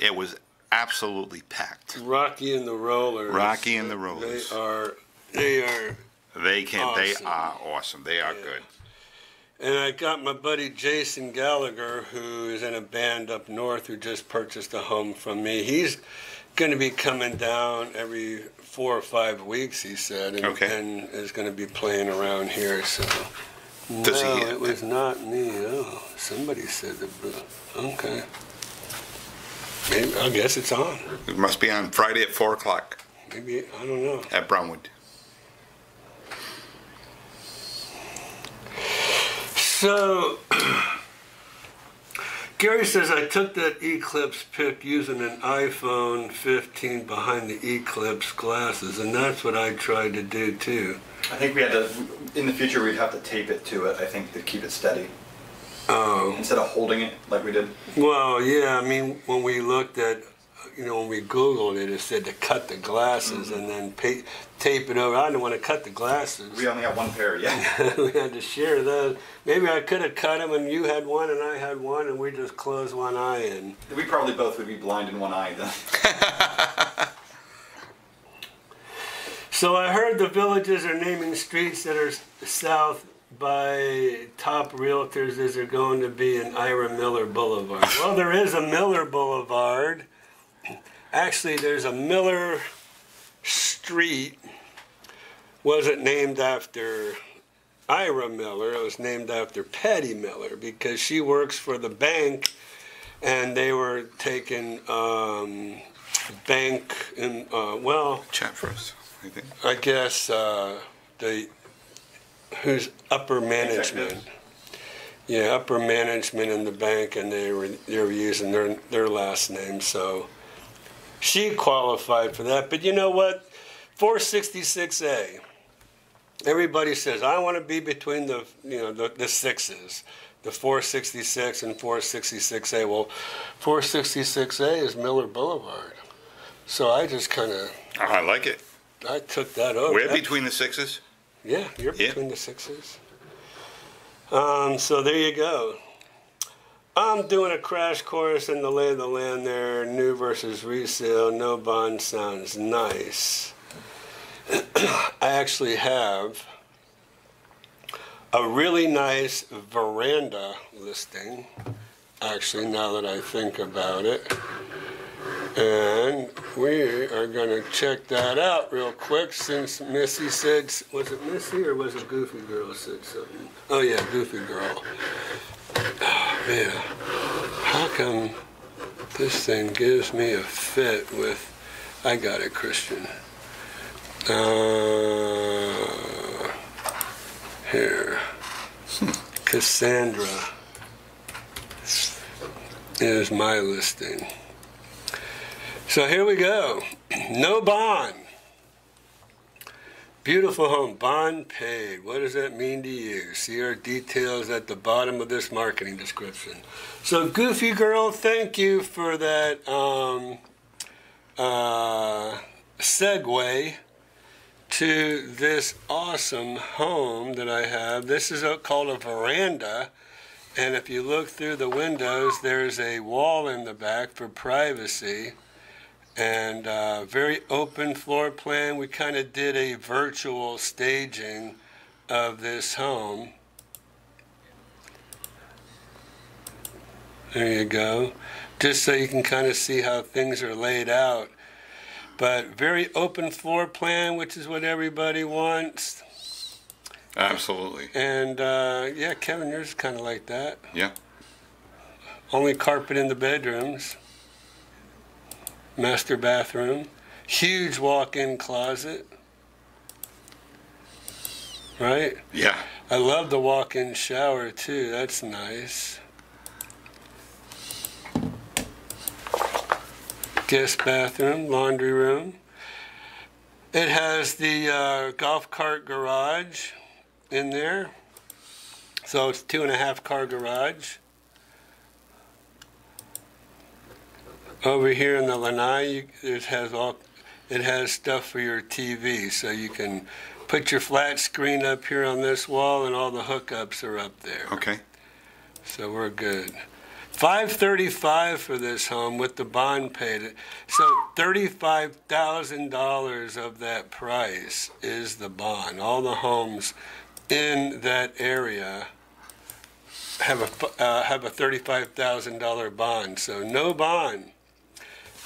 It was absolutely packed. Rocky and the Rollers. Rocky and the Rollers. They are they are They can. They are awesome. They are Yeah. good. And I got my buddy Jason Gallagher, who is in a band up north, who just purchased a home from me. He's going to be coming down every four or five weeks, he said, and, Okay. and is going to be playing around here. So, Does he- no, it was not me. Oh, somebody said the blue. Okay. Maybe I guess it's on. It must be on Friday at four o'clock Maybe I don't know. at Brownwood. So, [clears throat] Gary says I took that Eclipse pic using an iPhone 15 behind the Eclipse glasses, and that's what I tried to do too. I think we had to, in the future, we'd have to tape it to it, I think, to keep it steady. Oh, Instead of holding it like we did. well, yeah. I mean, when we looked at, you know, when we Googled it, it said to cut the glasses mm-hmm. and then pa- tape it over. I didn't want to cut the glasses. We only had one pair, yeah. [laughs] we had to share those. Maybe I could have cut them, and you had one, and I had one, and we just closed one eye and. We probably both would be blind in one eye then. [laughs] So I heard the villages are naming streets that are south by top realtors is they're going to be an Ira Miller Boulevard. Well, there is a Miller Boulevard. Actually, there's a Miller Street wasn't named after Ira Miller. It was named after Patty Miller because she works for the bank, and they were taking um, bank and uh, well, Chat first, I think. I guess uh, the who's upper management. Executives. Yeah, upper management in the bank, and they were they were using their their last name, so she qualified for that. But you know what? 466A. Everybody says I want to be between the you know the, the sixes, the 466 and 466A. Well, 466A is Miller Boulevard, so I just kind of I like it. I took that over. We're between the sixes. Yeah, you're Yeah. between the sixes. Um, so there you go. I'm doing a crash course in the lay of the land there. New versus resale. No bond sounds nice. [clears throat] I actually have a really nice veranda listing. Actually, now that I think about it. And we are going to check that out real quick since Missy said, was it Missy or was it Goofy Girl said something? Oh, yeah, Goofy Girl. Oh, [sighs] man, how come this thing gives me a fit with, I got it, Christian. Uh, here. Cassandra is my listing. So here we go. No bond. Beautiful home. Bond paid. What does that mean to you? See our details at the bottom of this marketing description. So, Goofy Girl, thank you for that um, uh, segue to this awesome home that I have. This is a, called a veranda. And if you look through the windows, there's a wall in the back for privacy and uh, very open floor plan. We kind of did a virtual staging of this home. There you go. Just so you can kind of see how things are laid out. But very open floor plan, which is what everybody wants. Absolutely. And uh, yeah, Kevin, yours is kind of like that. Yeah. Only carpet in the bedrooms. Master bathroom. Huge walk in closet. Right? Yeah. I love the walk in shower too. That's nice. Guest bathroom, laundry room. It has the uh, golf cart garage in there. So it's two and a half car garage. Over here in the lanai, you, it has all, it has stuff for your TV, so you can put your flat screen up here on this wall, and all the hookups are up there. Okay. So we're good. Five thirty-five for this home with the bond paid. So thirty-five thousand dollars of that price is the bond. All the homes in that area have a uh, have a thirty-five thousand dollar bond. So no bond,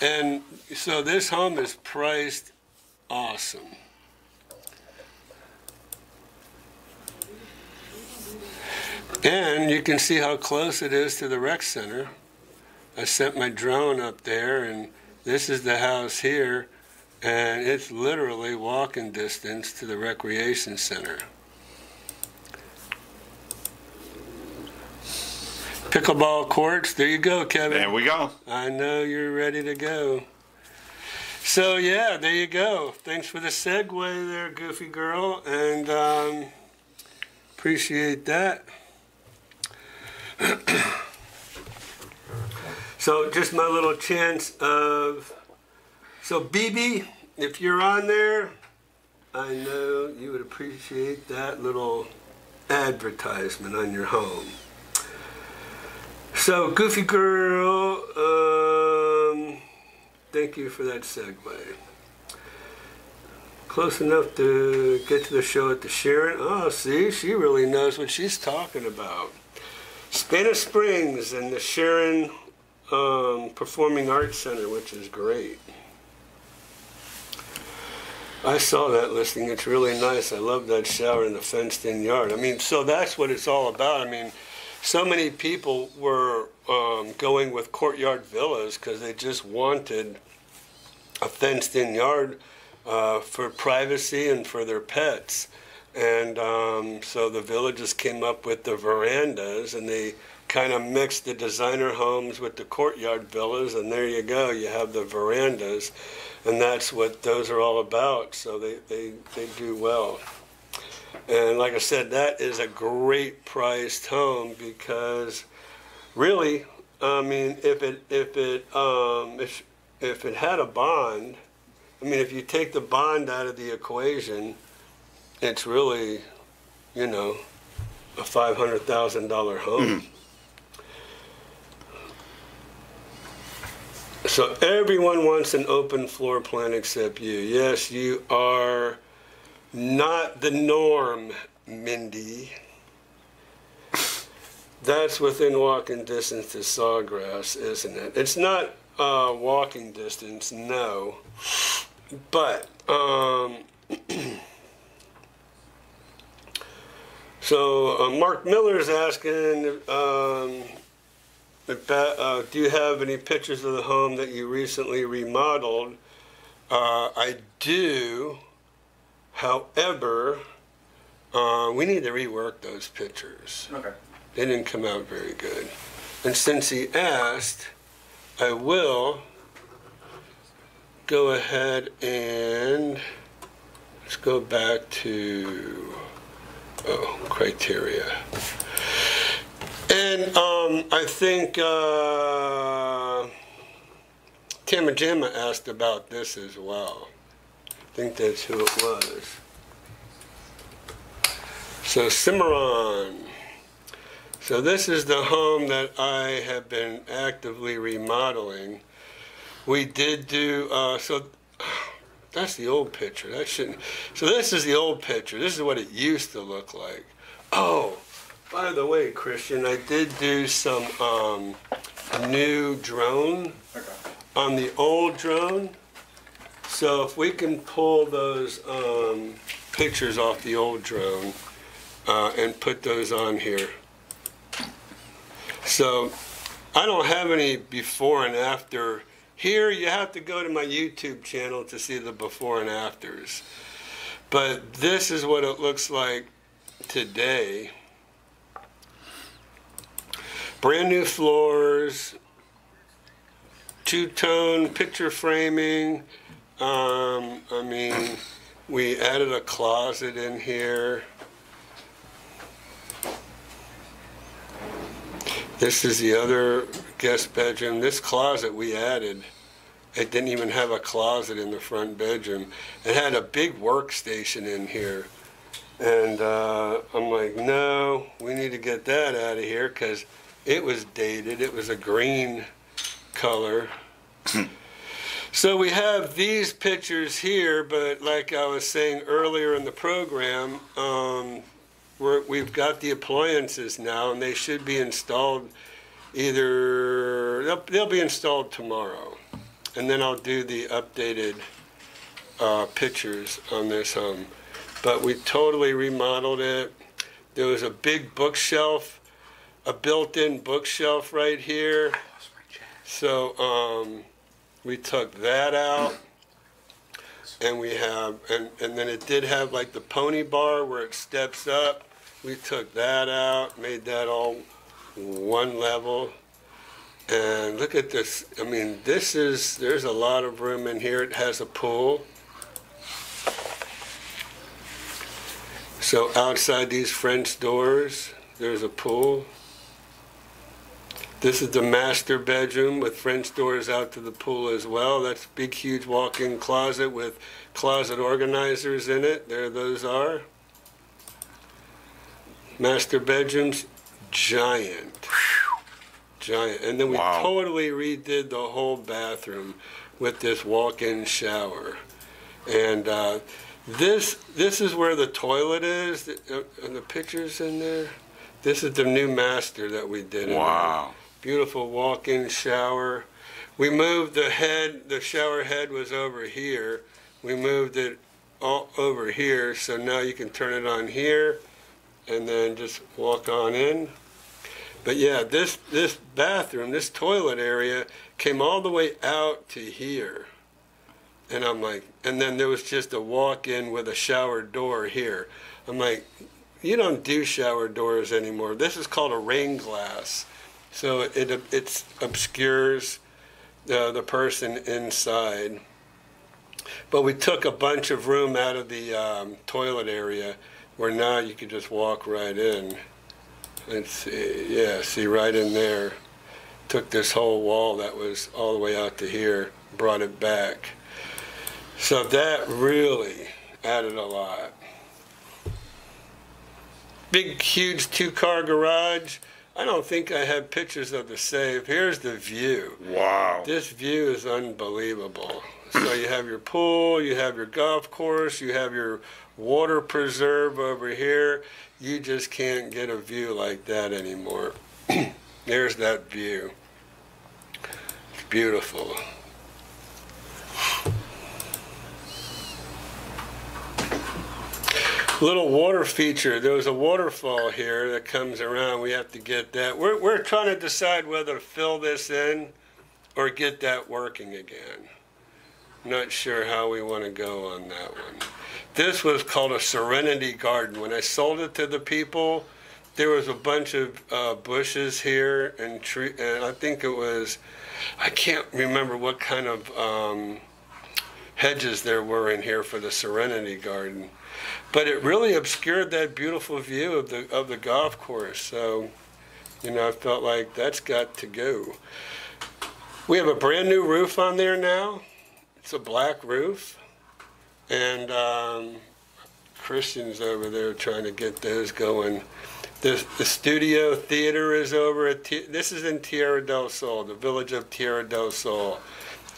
and so this home is priced awesome. And you can see how close it is to the rec center. I sent my drone up there, and this is the house here, and it's literally walking distance to the recreation center. Pickleball courts, there you go, Kevin. There we go. I know you're ready to go. So yeah, there you go. Thanks for the segue there, Goofy Girl, and um, appreciate that. [clears throat] so just my little chance of. So BB, if you're on there, I know you would appreciate that little advertisement on your home. So, Goofy Girl, um, thank you for that segue. Close enough to get to the show at the Sharon. Oh, see, she really knows what she's talking about. Spanish Springs and the Sharon um, Performing Arts Center, which is great. I saw that listing. It's really nice. I love that shower in the fenced-in yard. I mean, so that's what it's all about. I mean, so many people were um, going with courtyard villas because they just wanted a fenced-in yard uh, for privacy and for their pets. And um, so the villages came up with the verandas, and they kind of mixed the designer homes with the courtyard villas, and there you go. You have the verandas and that's what those are all about. So they, they, they do well. And like I said, that is a great priced home because really, I mean, if it if it um, if if it had a bond, I mean, if you take the bond out of the equation, it's really, you know, a five hundred thousand dollar home. Mm-hmm. So everyone wants an open floor plan except you. Yes, you are not the norm, Mindy. That's within walking distance to Sawgrass, isn't it? It's not uh, walking distance, no. But, um, [clears throat] so uh, Mark Miller's asking, um, uh, do you have any pictures of the home that you recently remodeled? Uh, I do. However, uh, we need to rework those pictures. Okay. They didn't come out very good. And since he asked, I will go ahead and let's go back to oh, criteria. And um, I think uh, Tamajima asked about this as well. I think that's who it was. So Cimarron. So this is the home that I have been actively remodeling. We did do uh, so. That's the old picture. That shouldn't. So this is the old picture. This is what it used to look like. Oh, by the way, Christian, I did do some um, new drone Okay. on the old drone. So if we can pull those um, pictures off the old drone uh, and put those on here. So I don't have any before and after. Here you have to go to my YouTube channel to see the before and afters. But this is what it looks like today. Brand new floors, two-tone picture framing. Um, I mean, we added a closet in here. This is the other guest bedroom. This closet we added. It didn't even have a closet in the front bedroom. It had a big workstation in here. And uh, I'm like, no, we need to get that out of here because it was dated. It was a green color. [clears throat] so we have these pictures here, but like I was saying earlier in the program, um, we have got the appliances now, and they should be installed either they'll, they'll be installed tomorrow, and then I'll do the updated uh, pictures on this home. But we totally remodeled it. There was a big bookshelf a built-in bookshelf right here. So um, we took that out, and we have, and, and then it did have like the pony bar where it steps up. We took that out, made that all one level. And look at this. I mean, this is, there's a lot of room in here. It has a pool. So outside these French doors, there's a pool. This is the master bedroom with French doors out to the pool as well. That's big, huge walk-in closet with closet organizers in it. There those are. Master bedrooms, giant. Giant. And then we wow. totally redid the whole bathroom with this walk-in shower. And uh, this this is where the toilet is. Uh, the pictures in there. This is the new master that we did. Wow beautiful walk-in shower. We moved the head, the shower head was over here. We moved it all over here, so now you can turn it on here and then just walk on in. But yeah, this this bathroom, this toilet area came all the way out to here. And I'm like, and then there was just a walk in with a shower door here. I'm like, you don't do shower doors anymore. This is called a rain glass. So it it obscures the, the person inside. But we took a bunch of room out of the um, toilet area where now you could just walk right in. Let's see, yeah, see right in there. Took this whole wall that was all the way out to here, brought it back. So that really added a lot. Big, huge two-car garage. I don't think I have pictures of the save. Here's the view. Wow. This view is unbelievable. So you have your pool, you have your golf course, you have your water preserve over here. You just can't get a view like that anymore. [clears throat] There's that view. It's beautiful. Little water feature. There was a waterfall here that comes around. We have to get that. We're, we're trying to decide whether to fill this in or get that working again. Not sure how we want to go on that one. This was called a Serenity Garden. When I sold it to the people, there was a bunch of uh, bushes here and tree, and I think it was, I can't remember what kind of um, hedges there were in here for the Serenity Garden, but it really obscured that beautiful view of the of the golf course. So, you know, I felt like that's got to go. We have a brand new roof on there now. It's a black roof, and um, Christian's over there trying to get those going. The, the studio theater is over at, this is in Tierra del Sol, the village of Tierra del Sol.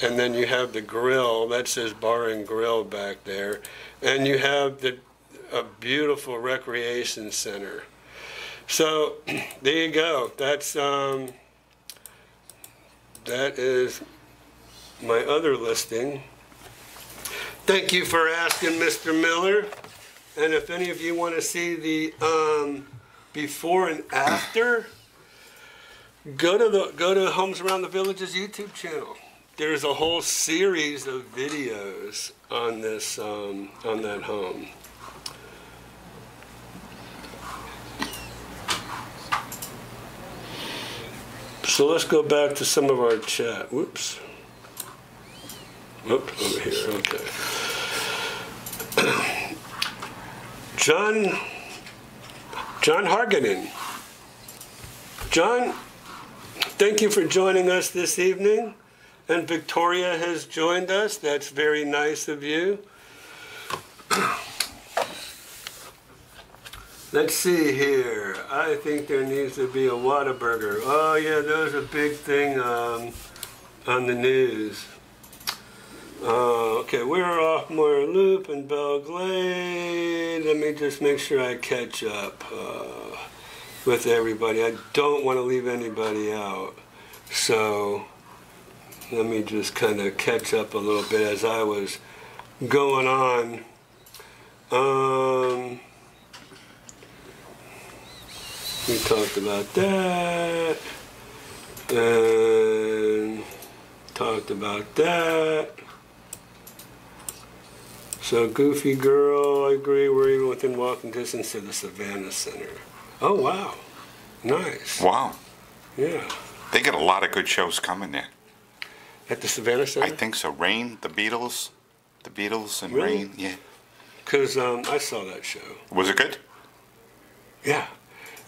And then you have the grill, that says bar and grill back there. And you have the, a beautiful recreation center. So [clears throat] there you go. That's, um, that is my other listing. Thank you for asking, Mr. Miller. And if any of you want to see the um, before and after, go to the go to Homes Around the Village's YouTube channel. There's a whole series of videos on this um, on that home. So let's go back to some of our chat. Whoops. Oops, over here, okay. [clears throat] John, John Harganen. John, thank you for joining us this evening. And Victoria has joined us. That's very nice of you. Let's see here. I think there needs to be a Whataburger. Oh yeah, that was a big thing um, on the news. Uh, okay, we're off Moyer Loop and Belle Glade. Let me just make sure I catch up uh, with everybody. I don't want to leave anybody out. So let me just kind of catch up a little bit as I was going on. Um, we talked about that. And talked about that. So Goofy Girl, I agree, we're even within walking distance to the Savannah Center. Oh, wow. Nice. Wow. Yeah. They got a lot of good shows coming there. At the Savannah Center? I think so. Rain, the Beatles, the Beatles and Really? Rain. Yeah. Because um, I saw that show. Was it good? Yeah.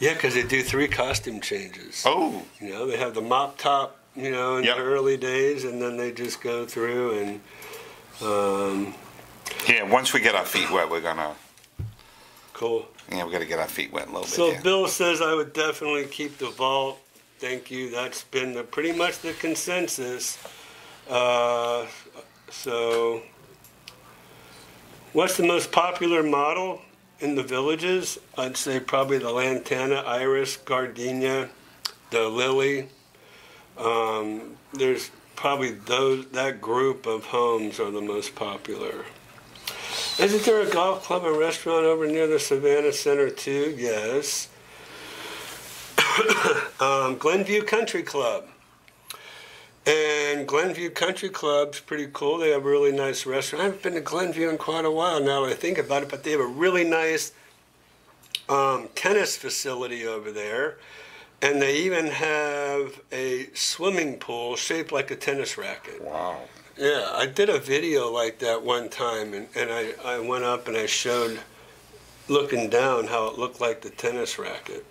Yeah, because they do three costume changes. Oh, You know, they have the mop top, you know, in Yep. the early days, and then they just go through and. Um, yeah. Once we get our feet wet, we're gonna. cool. Yeah, we got to get our feet wet a little So bit. Yeah. Bill says I would definitely keep the vault. Thank you. That's been the, pretty much the consensus. Uh, so, what's the most popular model in the villages? I'd say probably the lantana, iris, gardenia, the lily. Um, there's probably those that group of homes are the most popular. Isn't there a golf club and restaurant over near the Savannah Center too? Yes. [coughs] um, Glenview Country Club. And Glenview Country Club's pretty cool. They have a really nice restaurant. I haven't been to Glenview in quite a while now that I think about it, but they have a really nice um, tennis facility over there. And they even have a swimming pool shaped like a tennis racket. Wow. Yeah, I did a video like that one time, and, and I, I went up and I showed, looking down, how it looked like the tennis racket.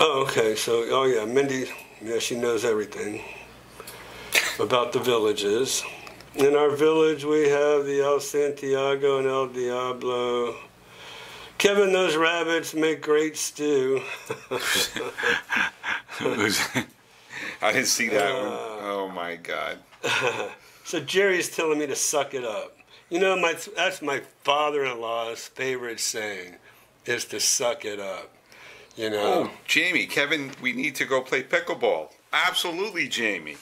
Oh, okay, so, oh yeah, Mindy, yeah, she knows everything about the villages. In our village, we have the El Santiago and El Diablo. Kevin, those rabbits make great stew. [laughs] I didn't see that one. Uh. Oh my God. [laughs] So Jerry's telling me to suck it up. You know, my that's my father-in-law's favorite saying, is to suck it up. You know. Oh, Jamie, Kevin, we need to go play pickleball. Absolutely, Jamie.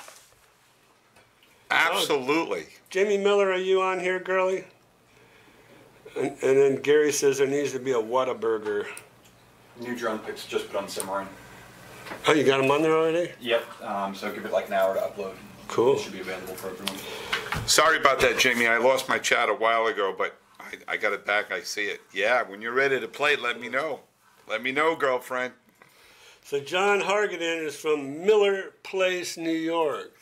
Absolutely. Jamie Miller, are you on here, girlie? And, and then Gary says there needs to be a Whataburger. New drone pics just put on Cimarron. Oh, you got them on there already? Yep. Um, so give it like an hour to upload. Cool. It should be available for everyone. Sorry about that, Jamie. I lost my chat a while ago, but I, I got it back. I see it. Yeah, when you're ready to play, let me know. Let me know, girlfriend. So John Hargadin is from Miller Place, New York.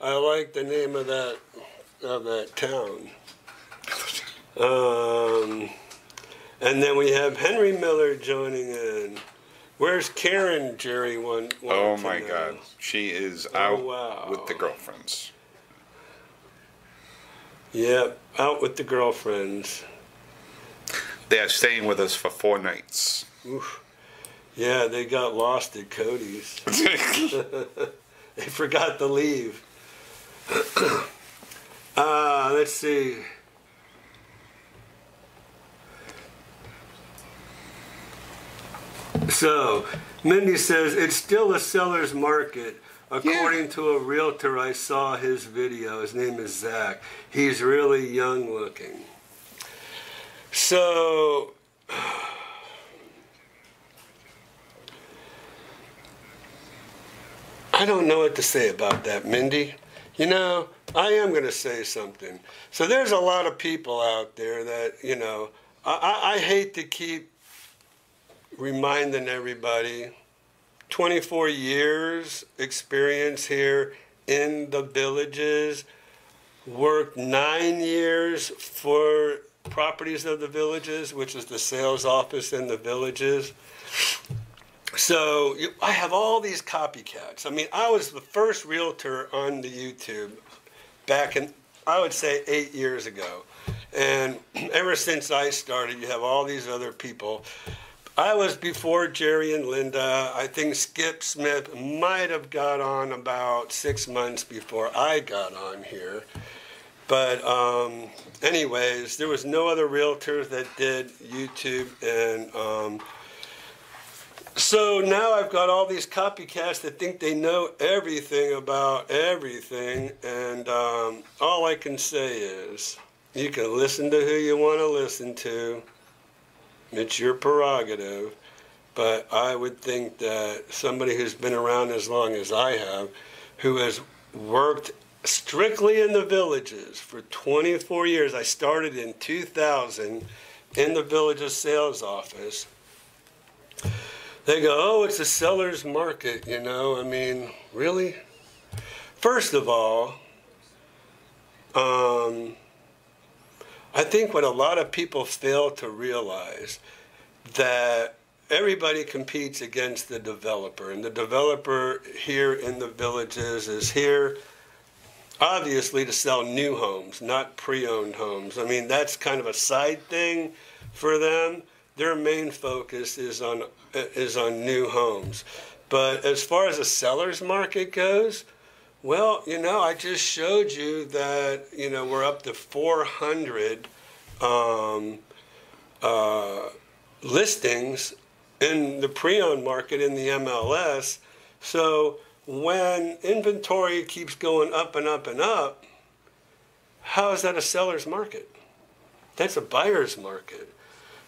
I like the name of that of that town. Um, and then we have Henry Miller joining in. Where's Karen, Jerry? One. Oh my God, she is out Oh, wow. with the girlfriends. Yep, out with the girlfriends. They are staying with us for four nights. Oof. Yeah, they got lost at Cody's. [laughs] [laughs] They forgot to leave. [coughs] uh, let's see. So, Mindy says it's still a seller's market. According to a realtor, I saw his video. His name is Zach. He's really young looking. So, I don't know what to say about that, Mindy. You know, I am going to say something. So there's a lot of people out there that, you know, I, I, hate to keep reminding everybody 24 years experience here in the villages, worked nine years for properties of the villages, which is the sales office in the villages. So I have all these copycats. I mean, I was the first realtor on the YouTube back in, I would say, eight years ago. And [clears throat] ever since I started, you have all these other people. I was before Jerry and Linda. I think Skip Smith might have got on about six months before I got on here. But um, anyways, there was no other realtors that did YouTube and um, so now I've got all these copycats that think they know everything about everything, and um, all I can say is you can listen to who you want to listen to. It's your prerogative, but I would think that somebody who's been around as long as I have, who has worked strictly in the villages for 24 years, I started in 2000 in the villages sales office they go, oh, it's a seller's market, you know. I mean, really? First of all, um, I think what a lot of people fail to realize that everybody competes against the developer, and the developer here in the villages is here obviously to sell new homes, not pre-owned homes. I mean, that's kind of a side thing for them. Their main focus is on is on new homes. But as far as the seller's market goes, well, you know, I just showed you that, you know, we're up to 400 um, uh, listings in the pre owned market in the MLS. So when inventory keeps going up and up and up, how is that a seller's market? That's a buyer's market.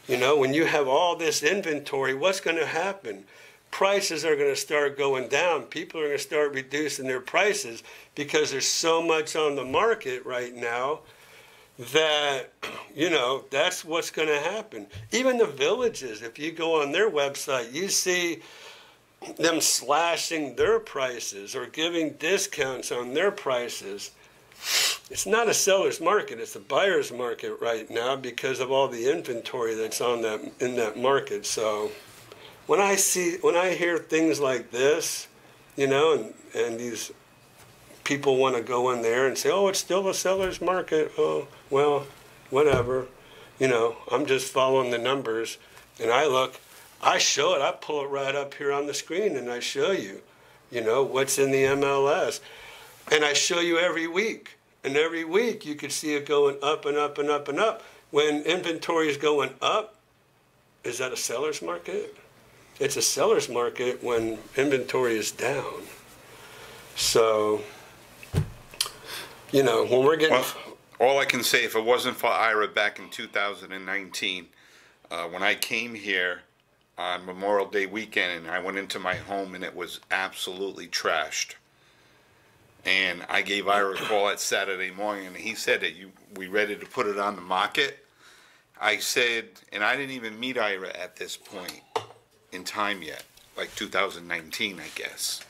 You know, when you have all this inventory, what's going to happen? Prices are going to start going down. People are going to start reducing their prices because there's so much on the market right now that, [clears throat] you know, that's what's going to happen. Even the villages, if you go on their website, you see them slashing their prices or giving discounts on their prices it's not a seller's market it's a buyer's market right now because of all the inventory that's on that in that market. So when i see when i hear things like this you know and and these people want to go in there and say oh it's still a seller's market. Oh well whatever. You know i'm just following the numbers and i look i show it i pull it right up here on the screen and i show you you know what's in the mls and i show you every week and every week you could see it going up and up and up and up. When inventory is going up, is that a seller's market? It's a seller's market when inventory is down. So, you know, when we're getting. Well, all I can say, if it wasn't for Ira back in 2019, uh, when I came here on Memorial Day weekend and I went into my home and it was absolutely trashed and I gave Ira a call that Saturday morning, and he said that you we ready to put it on the market. I said, and I didn't even meet Ira at this point in time yet, like 2019, I guess.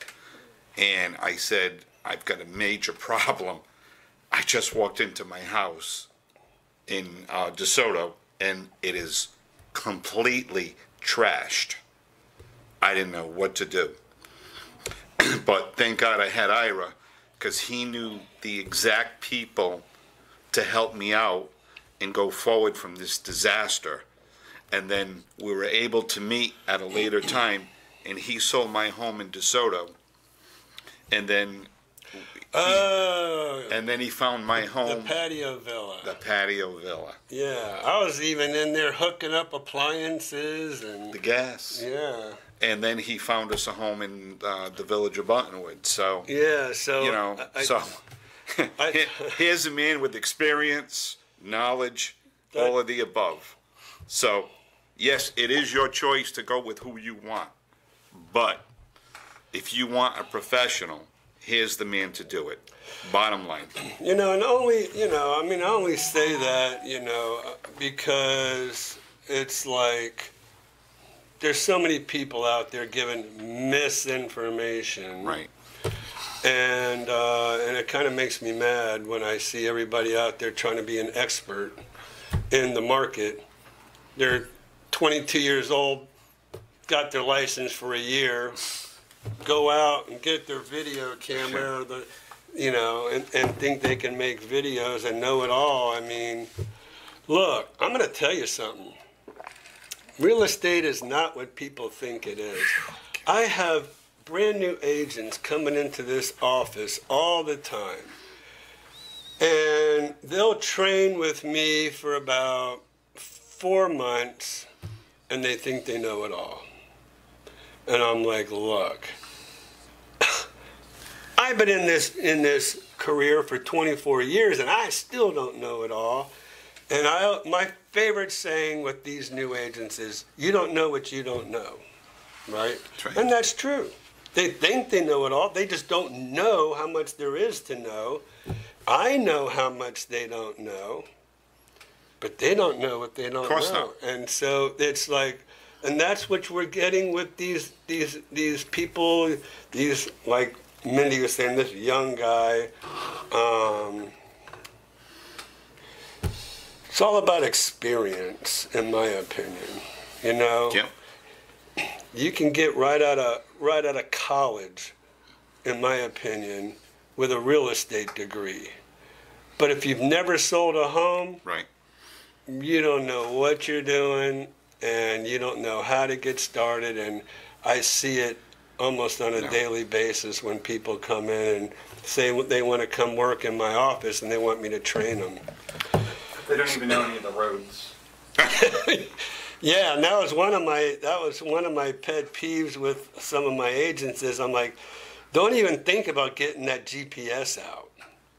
And I said, I've got a major [laughs] problem. I just walked into my house in uh, DeSoto, and it is completely trashed. I didn't know what to do. [clears throat] but thank God I had Ira because he knew the exact people to help me out and go forward from this disaster. And then we were able to meet at a later time, and he sold my home in DeSoto. And then, Oh, and then he found my home, the patio villa. the patio villa, Yeah, I was even in there hooking up appliances and the gas. yeah, And then he found us a home in uh, the village of Buttonwood. So yeah. So you know, I, so [laughs] I- here's a man with experience, knowledge, all of the above. So, yes, it is your choice to go with who you want, but if you want a professional, here's the man to do it. Bottom line, you know, and only you know, I mean, I only say that you know because it's like there's so many people out there giving misinformation, right? and uh, and it kind of makes me mad when I see everybody out there trying to be an expert in the market. They're 22 years old, got their license for a year, go out and get their video camera, the, you know, and, and think they can make videos and know it all. I mean, look, I'm going to tell you something. Real estate is not what people think it is. I have brand new agents coming into this office all the time. And they'll train with me for about four months and they think they know it all. And I'm like, look, [laughs] I've been in this in this career for 24 years and I still don't know it all. And I my favorite saying with these new agents is you don't know what you don't know. Right? Right. And that's true. They think they know it all. They just don't know how much there is to know. I know how much they don't know, but they don't know what they don't of course know. And so it's like, and that's what we're getting with these these these people, these like Mindy was saying, this young guy. Um, it's all about experience, in my opinion. You know Yep. you can get right out of right out of college, in my opinion, with a real estate degree. But if you've never sold a home, Right. you don't know what you're doing and you don't know how to get started and I see it almost on a No. daily basis when people come in and say they want to come work in my office and they want me to train them. They don't even know any of the roads. [laughs] Yeah, and that was one of my that was one of my pet peeves with some of my agents is I'm like, don't even think about getting that GPS out.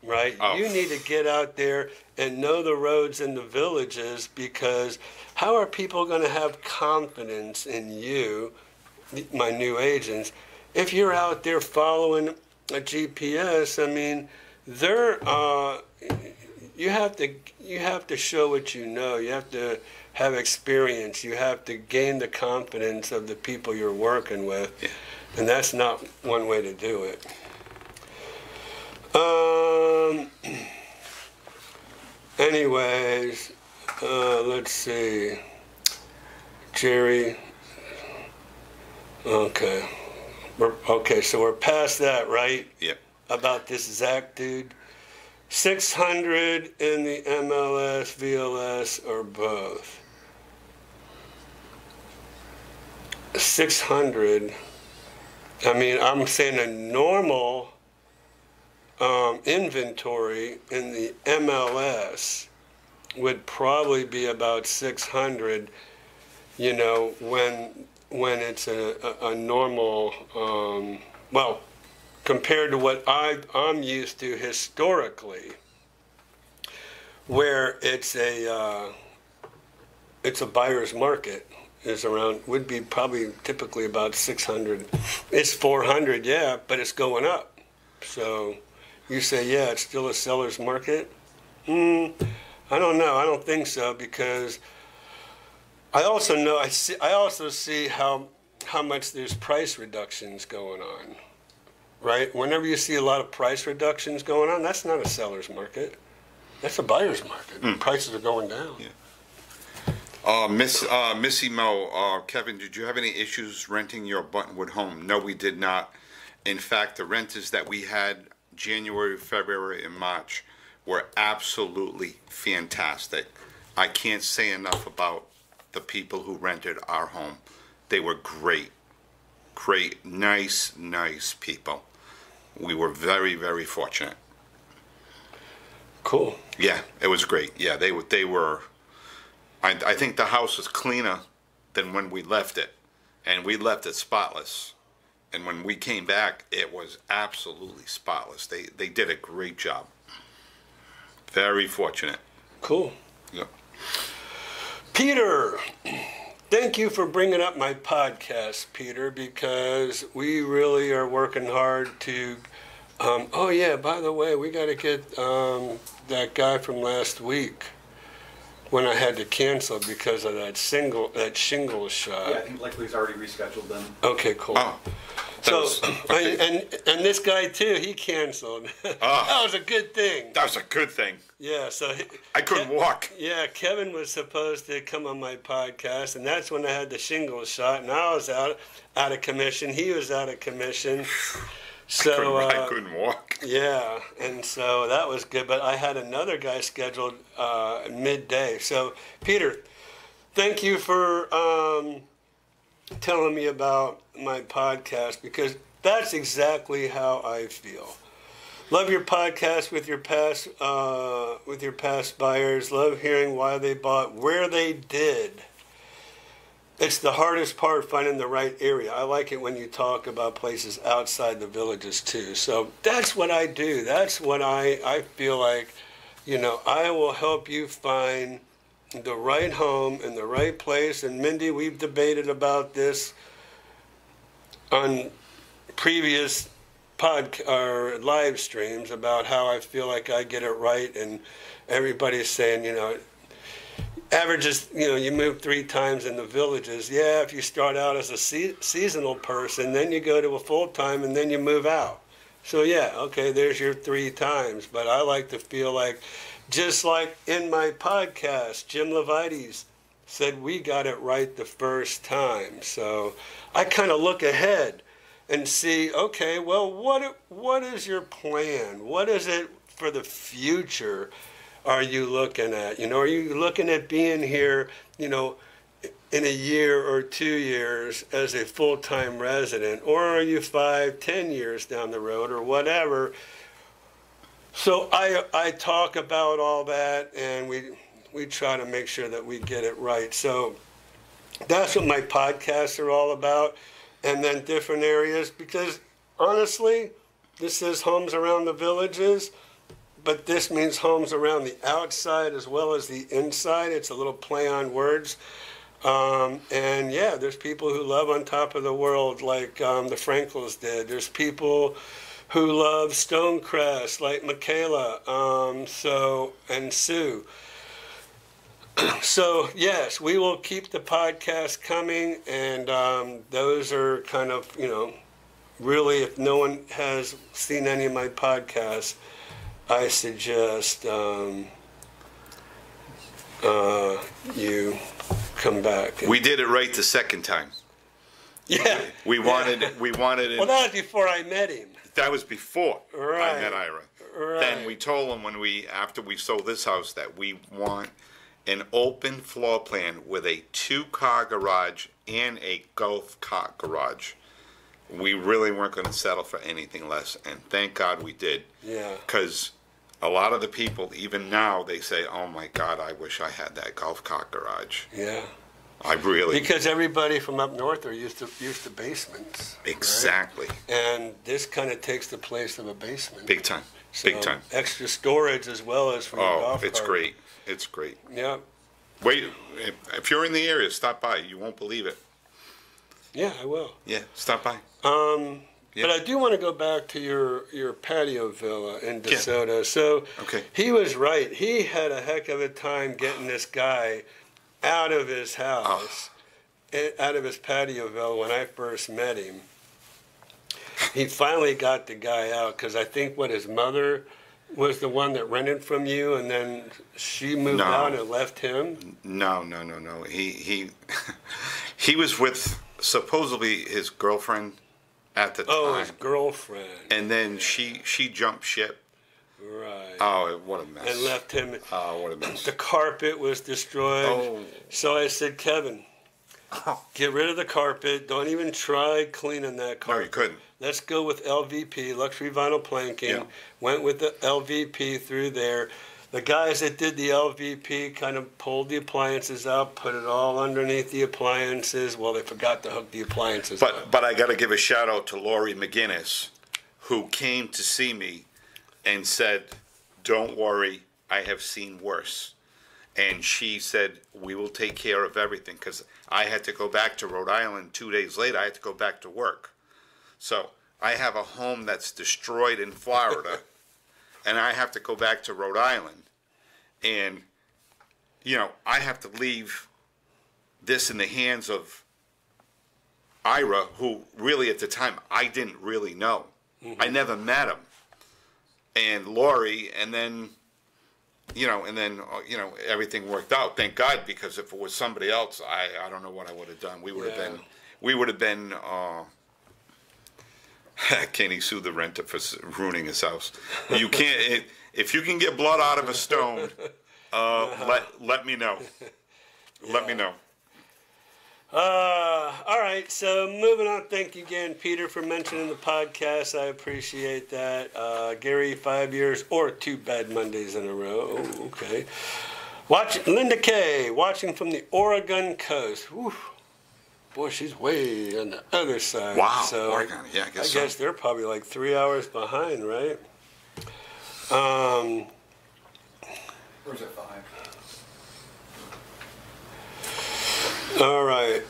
right? Oh. You need to get out there and know the roads in the villages because how are people going to have confidence in you, my new agents, if you're out there following a GPS? I mean, they're uh, you have to you have to show what you know. You have to have experience. You have to gain the confidence of the people you're working with, and that's not one way to do it. Um. [clears throat] Anyways, uh, let's see. Jerry. Okay. We're, okay, so we're past that, right? Yep. About this Zach dude. 600 in the MLS, VLS, or both. 600. I mean, I'm saying a normal um, inventory in the MLS would probably be about 600. You know, when when it's a, a, a normal, um, well, compared to what I, I'm used to historically, where it's a uh, it's a buyer's market is around would be probably typically about 600 it's 400 yeah but it's going up. So you say yeah it's still a seller's market? Mm, i don't know. I don't think so because i also know i see i also see how how much there's price reductions going on right whenever you see a lot of price reductions going on that's not a seller's market that's a buyer's market prices are going down Uh, Miss, uh, Missy Mo, uh, Kevin, did you have any issues renting your Buttonwood home? No, we did not. In fact, the renters that we had January, February, and March were absolutely fantastic. I can't say enough about the people who rented our home. They were great, great, nice, nice people. We were very, very fortunate. cool Yeah, it was great. Yeah, they were. They were. I, I think the house was cleaner than when we left it, and we left it spotless. And when we came back, it was absolutely spotless. They they did a great job. Very fortunate. cool Yeah. Peter, thank you for bringing up my podcast, Peter, because we really are working hard to. Um, oh yeah, by the way, we got to get um, that guy from last week when I had to cancel because of that single that shingle shot. Yeah, I think likely he's already rescheduled them. Okay, cool. Oh, that so and, [laughs] and and this guy too, he canceled. [laughs] Ah. that was a good thing. that was a good thing. Yeah, so he, I couldn't walk. Yeah, Kevin was supposed to come on my podcast, and that's when I had the shingles shot, and I was out out of commission. He was out of commission. [sighs] So Couldn't, I uh, couldn't walk. yeah, and so that was good. But I had another guy scheduled uh, midday. So Peter, thank you for um, telling me about my podcast because that's exactly how I feel. Love your podcast with your past uh, with your past buyers. Love hearing why they bought, where they did. It's the hardest part finding the right area. I like it when you talk about places outside the villages too. So that's what I do. That's what I I feel like. You know, I will help you find the right home in the right place. And Mindy, we've debated about this on previous pod or live streams about how I feel like I get it right, and everybody's saying, you know, averages, you know, you move three times in the villages. Yeah, if you start out as a se- seasonal person, then you go to a full time, and then you move out. So yeah, okay, there's your three times. But I like to feel like, just like in my podcast, Jim Levites said we got it right the first time. So I kind of look ahead and see, okay, well, what what is your plan? What is it for the future? Are you looking at? You know, are you looking at being here? You know, in a year or two years as a full-time resident, or are you five, ten years down the road, or whatever? So I I talk about all that, and we we try to make sure that we get it right. So that's what my podcasts are all about, and then different areas because honestly, this is homes around the villages. but this means homes around the outside as well as the inside. It's a little play on words. Um, and yeah, there's people who love On Top of the World like um, the Frankels did. There's people who love Stonecrest like Michaela um, so and Sue. [clears throat] so yes, we will keep the podcast coming, and um, those are kind of you know really if no one has seen any of my podcasts, I suggest um, uh, you come back. We did it right the second time. yeah. We wanted, Yeah. we wanted it. Well, that was before I met him. That was before I met Ira. Right. Then we told him when we, after we sold this house, that we want an open floor plan with a two-car garage and a golf cart garage. We really weren't going to settle for anything less, and thank God we did. Yeah. Because a lot of the people, even now, they say, "Oh my God, I wish I had that golf cart garage." Yeah. I really, Because everybody from up north are used to used to basements. right? exactly, And this kind of takes the place of a basement. big time, big time. Extra storage as well as for your Oh, golf it's cart. great. It's great. Yeah. Wait, if, you're in the area, stop by. You won't believe it. Yeah, I will. Yeah, stop by. Um, Yeah. But I do want to go back to your, your patio villa in DeSoto. So Okay. he was right. He had a heck of a time getting this guy out of his house, eh, out of his patio villa when I first met him. He finally got the guy out because I think what his mother was the one that rented from you, and then she moved No. out and left him. No, no, no, no. He he [laughs] he was with supposedly his girlfriend at the Oh, time, Oh, his girlfriend. and then she she jumped ship. Right. Oh, what a mess! and left him. Oh, what a mess! The carpet was destroyed. Oh. So I said, Kevin, [laughs] get rid of the carpet. Don't even try cleaning that carpet. No, you couldn't. Let's go with LVP, luxury vinyl planking. Yeah. Went with the LVP through there. The guys that did the LVP kind of pulled the appliances out, put it all underneath the appliances. Well, they forgot to hook the appliances But up. but I got to give a shout out to Lori McGinnis, who came to see me and said, "Don't worry, I have seen worse." And she said, "We will take care of everything." Because I had to go back to Rhode Island two days later. I had to go back to work, so I have a home that's destroyed in Florida, [laughs] and I have to go back to Rhode Island, and you know I have to leave this in the hands of Ira, who really at the time I didn't really know. Mm-hmm. I never met him. And Lori, and then, you know, and then, uh, you know, everything worked out. Thank God, because if it was somebody else, I, I don't know what I would have done. We would have Yeah. been, we would have been, uh, [laughs] can he sue the renter for s- ruining his house? You can't, it, if you can get blood out of a stone, uh, [laughs] let, let me know. Let me know. Uh, all right, so moving on. Thank you again, Peter, for mentioning the podcast. I appreciate that. Uh, Gary, five years or two bad Mondays in a row. Oh, okay. Watch Linda Kay, watching from the Oregon coast. Whew. Boy, she's way on the other side. Wow, So Oregon. Yeah, I guess. I guess guess so. they're probably like three hours behind, right? Um, Or is it five? All right.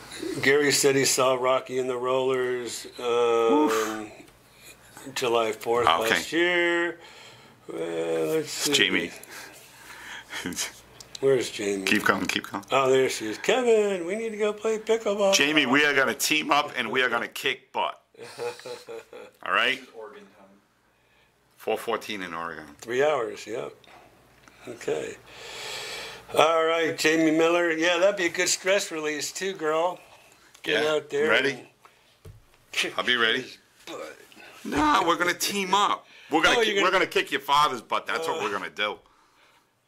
Gary said he saw Rocky and the Rollers um, July 4th Okay. last year. Well, let's see. Jamie. Where's Jamie? keep going, keep going. oh, there she is. Kevin, we need to go play pickleball. Jamie, we are going to team up and we are going to kick butt. [laughs] All right? Oregon time. 414 in Oregon. Three hours, yep. Okay. All right, Jamie Miller. Yeah, that'd be a good stress release too, girl. Get Yeah, out there. ready? and I'll be ready. his butt. No, we're going to team up. We're going Oh, to you're we're gonna- kick your father's butt. That's what we're going to do.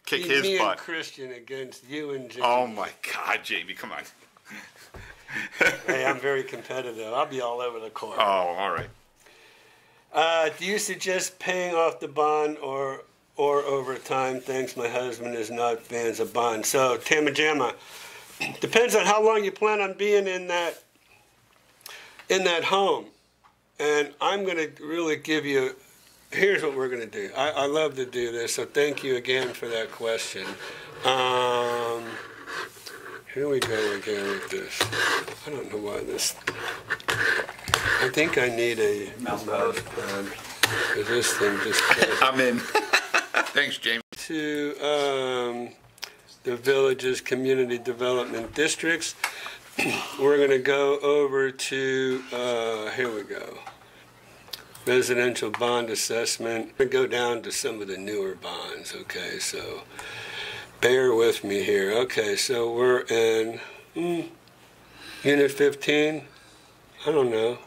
Kick his Me his and butt. Christian against you and Jamie. Oh my God, Jamie, come on. [laughs] Hey, I'm very competitive. I'll be all over the court. Oh, all right. Uh, do you suggest paying off the bond or or over time? Thanks, my husband is not fans of bond. So, Tamajama, depends on how long you plan on being in that in that home, and I'm going to really give you here's what we're gonna do. I, I love to do this, so thank you again for that question. Um, here we go again with this. I don't know why this, I think I need a Mouse pad. pad, 'cause this thing just. [laughs] I'm in. Thanks, James. to um, the villages, community development districts. [clears throat] We're going to go over to, uh, here we go, residential bond assessment. We go down to some of the newer bonds, okay? So bear with me here. Okay, so we're in hmm, Unit 15. I don't know.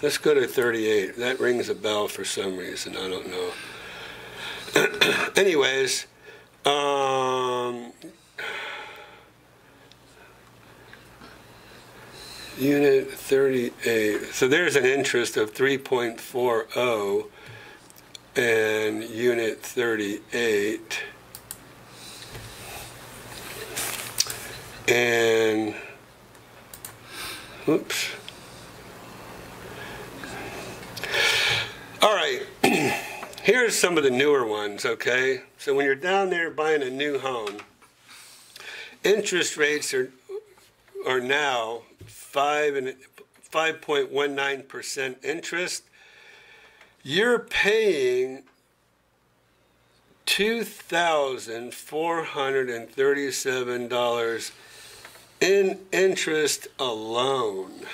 Let's go to 38. That rings a bell for some reason. I don't know [clears throat] anyways, um, unit 38. So there's an interest of 3.40 and unit 38. And, oops. All right. [clears throat] Here's some of the newer ones, okay? So when you're down there buying a new home, interest rates are are now five and five point one nine percent interest. You're paying two thousand four hundred and thirty-seven dollars in interest alone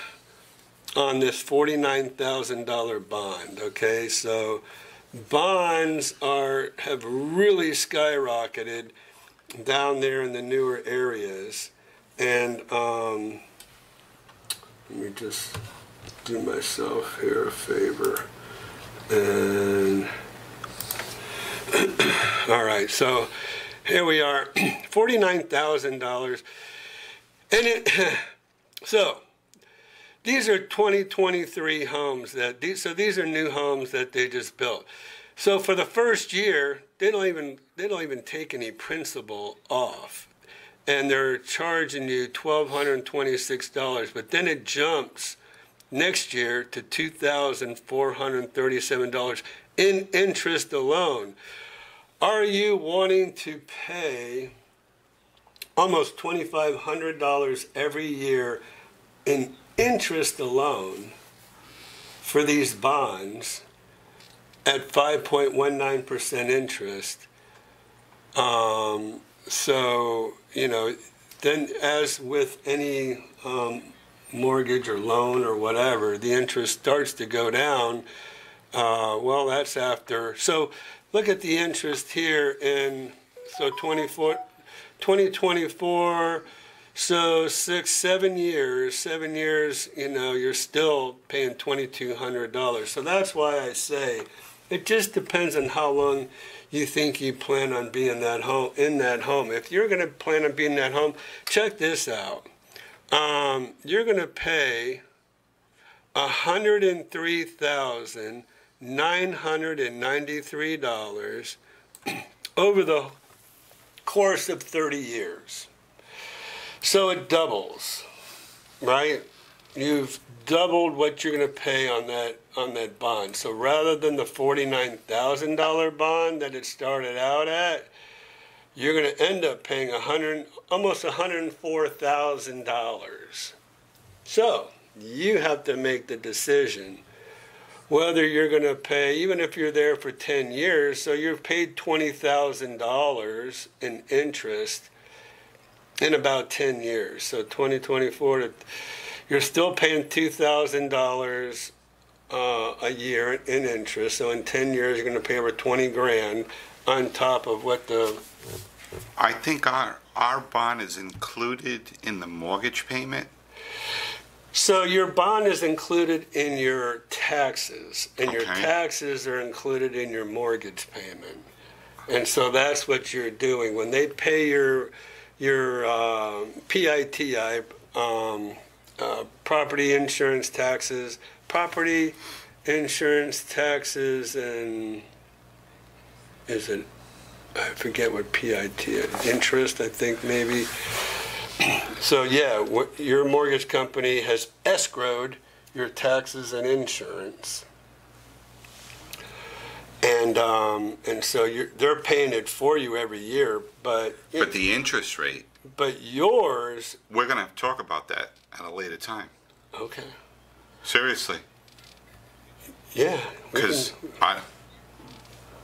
on this forty-nine thousand dollar bond. Okay, so bonds are have really skyrocketed down there in the newer areas, and um, let me just do myself here a favor, and [clears throat] all right, so here we are, [clears throat] forty-nine thousand dollars, and it [clears throat] so these are 2023 homes that these so these are new homes that they just built. So for the first year they don't even they don't even take any principal off. And they're charging you $1226 but then it jumps next year to $2437 in interest alone. Are you wanting to pay almost $2500 every year in interest alone for these bonds at 5.19% interest. Um, so, you know, then as with any um, mortgage or loan or whatever, the interest starts to go down. Uh, well, that's after. So look at the interest here in, so 24, 2024. So six, seven years, seven years, you know, you're still paying twenty-two hundred dollars. So that's why I say it just depends on how long you think you plan on being that home in that home. If you're going to plan on being in that home, check this out. Um, you're going to pay hundred and three thousand nine hundred and ninety-three dollars [clears throat] over the course of thirty years. So it doubles, right? You've doubled what you're going to pay on that on that bond. So rather than the forty-nine thousand dollar bond that it started out at, you're going to end up paying a hundred, almost hundred four thousand dollars. So you have to make the decision whether you're going to pay, even if you're there for ten years. So you've paid twenty thousand dollars in interest in about 10 years. So 2024, to, you're still paying $2,000 uh, a year in interest. So in 10 years, you're going to pay over 20 grand on top of what the. I think our, our bond is included in the mortgage payment. So your bond is included in your taxes, and your taxes are included in your mortgage payment. And so that's what you're doing. When they pay your your um, PITI, um, uh, property insurance taxes, property insurance taxes, and is it? I forget what PIT is. Interest, I think maybe. So yeah, what, your mortgage company has escrowed your taxes and insurance. And, um, and so you're, they're paying it for you every year, but, But the interest rate, but yours, we're gonna to talk about that at a later time. okay, Seriously, yeah. because I,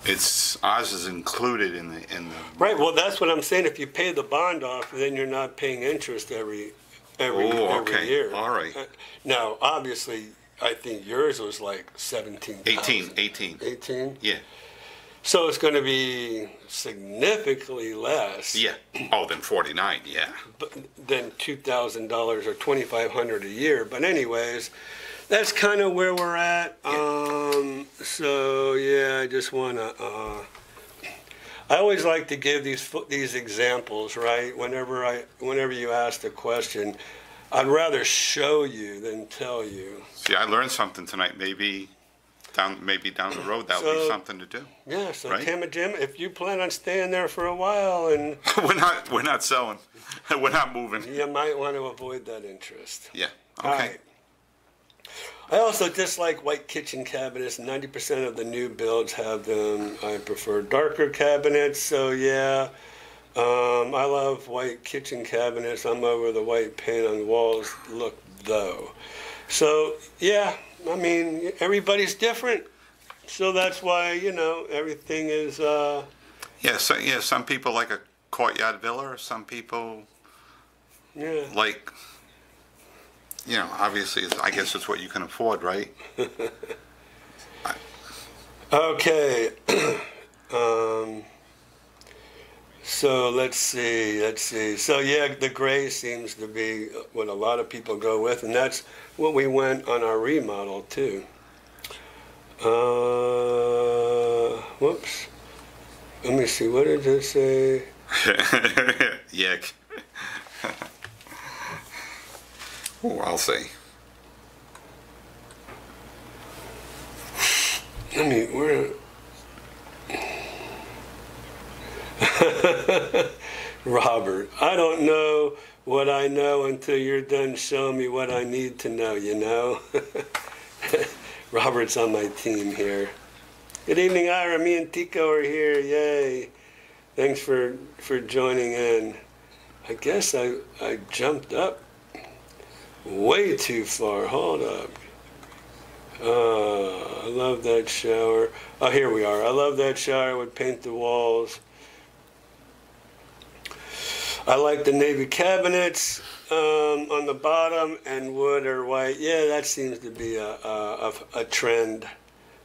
it's, ours is included in the, in the. Right, well, that's what I'm saying. If you pay the bond off, then you're not paying interest every, every, Oh, every okay. year. All right. Uh, Now, obviously, I think yours was like seventeen thousand. 18, 18, Eighteen? yeah, So it's gonna be significantly less. yeah. Oh, than 49, yeah. but- than two thousand dollars or twenty-five hundred a year. But anyways, that's kind of where we're at. Um, so yeah, I just wanna, uh, I always like to give these, these examples, right? Whenever I, whenever you ask the question, I'd rather show you than tell you. See, I learned something tonight, maybe down, maybe down the road, that would be something to do. Yeah, so Right. Tim and Jim, if you plan on staying there for a while and [laughs] We're not, we're not selling, [laughs] we're not moving, you might want to avoid that interest. yeah, All okay. right. I also dislike white kitchen cabinets. Ninety percent of the new builds have them. I prefer darker cabinets. So yeah, um, I love white kitchen cabinets. I'm over the white paint on the walls look though. So yeah, I mean everybody's different. So that's why you know everything is. Uh, Yeah, so, yeah, some people like a courtyard villa, some people yeah. like, you know, obviously, it's- I guess it's what you can afford, right? [laughs] Okay. [clears throat] um, so let's see, let's see. So yeah, the gray seems to be what a lot of people go with, and that's what we went on our remodel too. Uh, whoops. Let me see. What did it say? [laughs] yeah. [laughs] oh, I'll say. Let me. Where? [laughs] Robert, I don't know what I know until you're done showing me what I need to know, you know? [laughs] Robert's on my team here. Good evening, Ira. Me and Tico are here. Yay. Thanks for, for joining in. I guess I, I jumped up way too far. Hold up. Uh, I love that shower. Oh, here we are. I love that shower. I would paint the walls. I like the navy cabinets um, on the bottom and wood or white. Yeah, that seems to be a, a, a, trend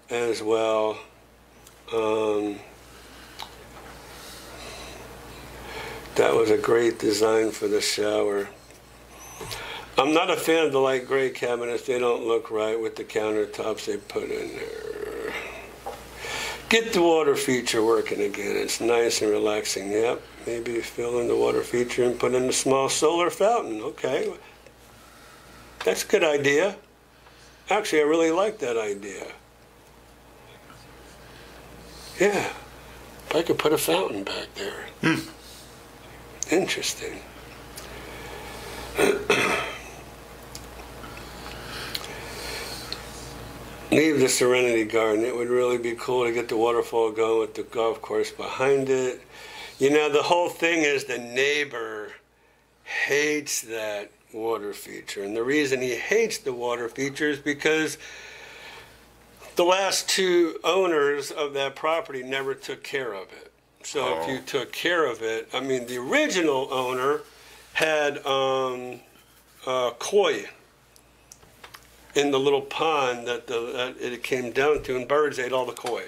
as well. Um, that was a great design for the shower. I'm not a fan of the light gray cabinets. They don't look right with the countertops they put in there. Get the water feature working again. It's nice and relaxing. Yep. Maybe fill in the water feature and put in a small solar fountain. Okay. That's a good idea. Actually, I really like that idea. Yeah. If I could put a fountain back there. Hmm. Interesting. [coughs] leave the Serenity Garden. It would really be cool to get the waterfall going with the golf course behind it. You know, the whole thing is the neighbor hates that water feature. And the reason he hates the water feature is because the last two owners of that property never took care of it. So if Oh. you took care of it, I mean, the original owner had um, uh, koi in the little pond that, the, that it came down to, and birds ate all the koi.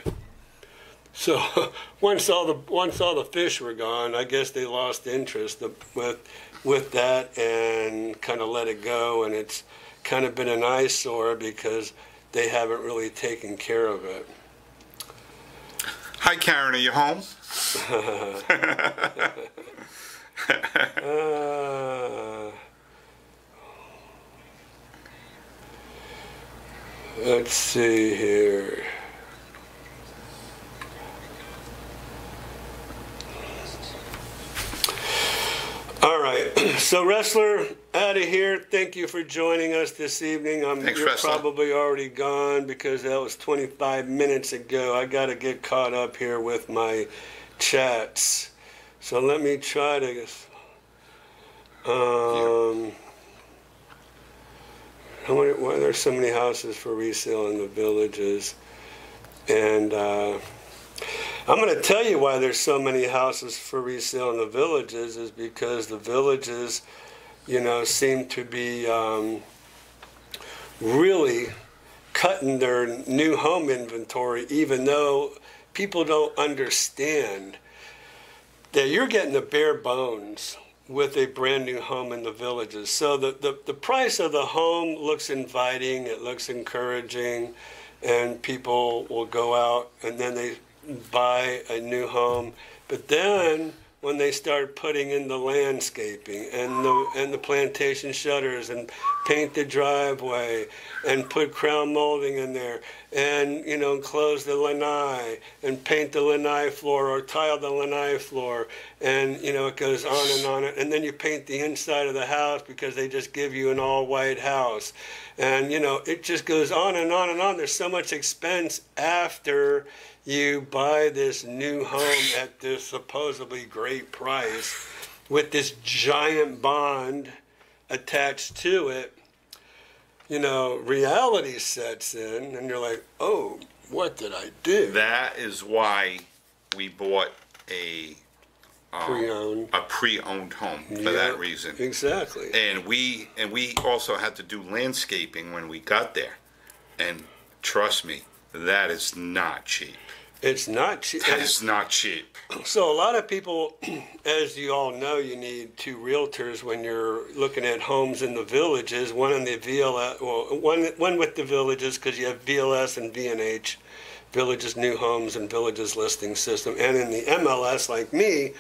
So [laughs] once all the once all the fish were gone, I guess they lost interest with with that and kind of let it go, and it's kind of been an eyesore because they haven't really taken care of it. Hi, Karen, are you home? [laughs] [laughs] Uh, let's see here. All right, [clears throat] So, wrestler, out of here. Thank you for joining us this evening. I'm, Thanks, you're wrestler. probably already gone because that was 25 minutes ago. I got to get caught up here with my chats. So let me try to. Um, how many? Why there's so many houses for resale in the villages, and. Uh, I'm going to tell you why there's so many houses for resale in the villages is because the villages, you know, seem to be um, really cutting their new home inventory, even though people don't understand that you're getting the bare bones with a brand new home in the villages. So the, the, the price of the home looks inviting, it looks encouraging, and people will go out and then they buy a new home. But then when they start putting in the landscaping and the and the plantation shutters and paint the driveway and put crown molding in there and you know close the lanai and paint the lanai floor or tile the lanai floor and you know it goes on and on. And then you paint the inside of the house because they just give you an all white house. And you know it just goes on and on and on. There's so much expense after you buy this new home at this supposedly great price with this giant bond attached to it, you know, reality sets in and you're like, oh, what did I do? That is why we bought a um, Pre-owned. a pre-owned home for Yeah, that reason. Exactly. And we and we also had to do landscaping when we got there. And trust me, that is not cheap. It's not cheap. That is not cheap. So a lot of people, [clears throat] as you all know, you need two realtors when you're looking at homes in the villages. One in the VLS, well, one one with the villages because you have VLS and VNH, Villages New Homes and Villages Listing System, and in the MLS like me.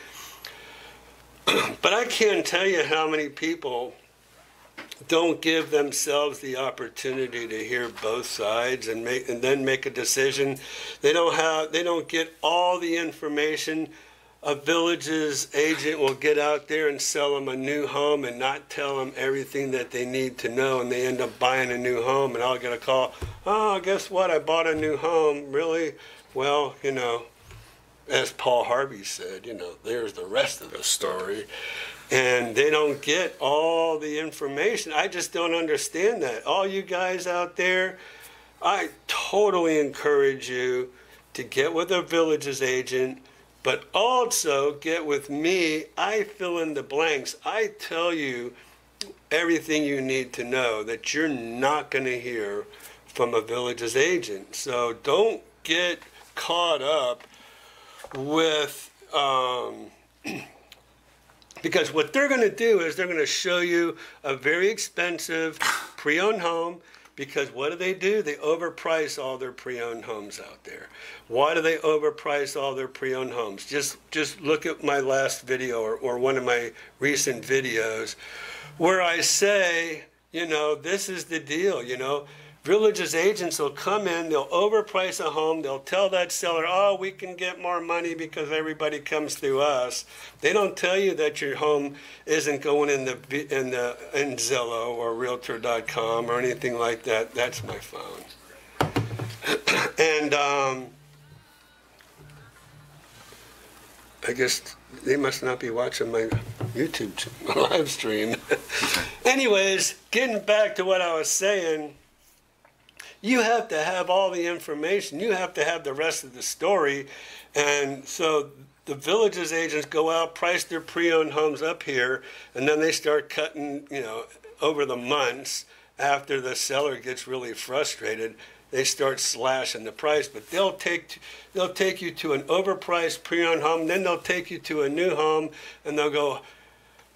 [clears throat] But I can't tell you how many people don't give themselves the opportunity to hear both sides and make and then make a decision. They don't have they don't get all the information. A village's agent will get out there and sell them a new home and not tell them everything that they need to know, and they end up buying a new home. And I'll get a call. Oh, guess what? I bought a new home. Really? Well, you know, as Paul Harvey said, you know, there's the rest of the story and they don't get all the information. I just don't understand that. All you guys out there, I totally encourage you to get with a villages agent, but also get with me. I fill in the blanks. I tell you everything you need to know that you're not going to hear from a villages agent. So don't get caught up with. Um, [clears throat] because what they're going to do is they're going to show you a very expensive pre-owned home because what do they do? They overprice all their pre-owned homes out there. Why do they overprice all their pre-owned homes? Just just look at my last video or, or one of my recent videos where i say you know this is the deal you know villages agents will come in they'll overprice a home they'll tell that seller oh we can get more money because everybody comes through us. They don't tell you that your home isn't going in the in the in zillow or realtor.com or anything like that. That's my phone. [coughs] And um, I guess they must not be watching my YouTube [laughs] live stream. Anyways, getting back to what I was saying, you have to have all the information. You have to have the rest of the story. And so the villages agents go out, price their pre-owned homes up here, and then they start cutting, you know, over the months after the seller gets really frustrated, they start slashing the price. But they'll take they'll take you to an overpriced pre-owned home, then they'll take you to a new home, and they'll go,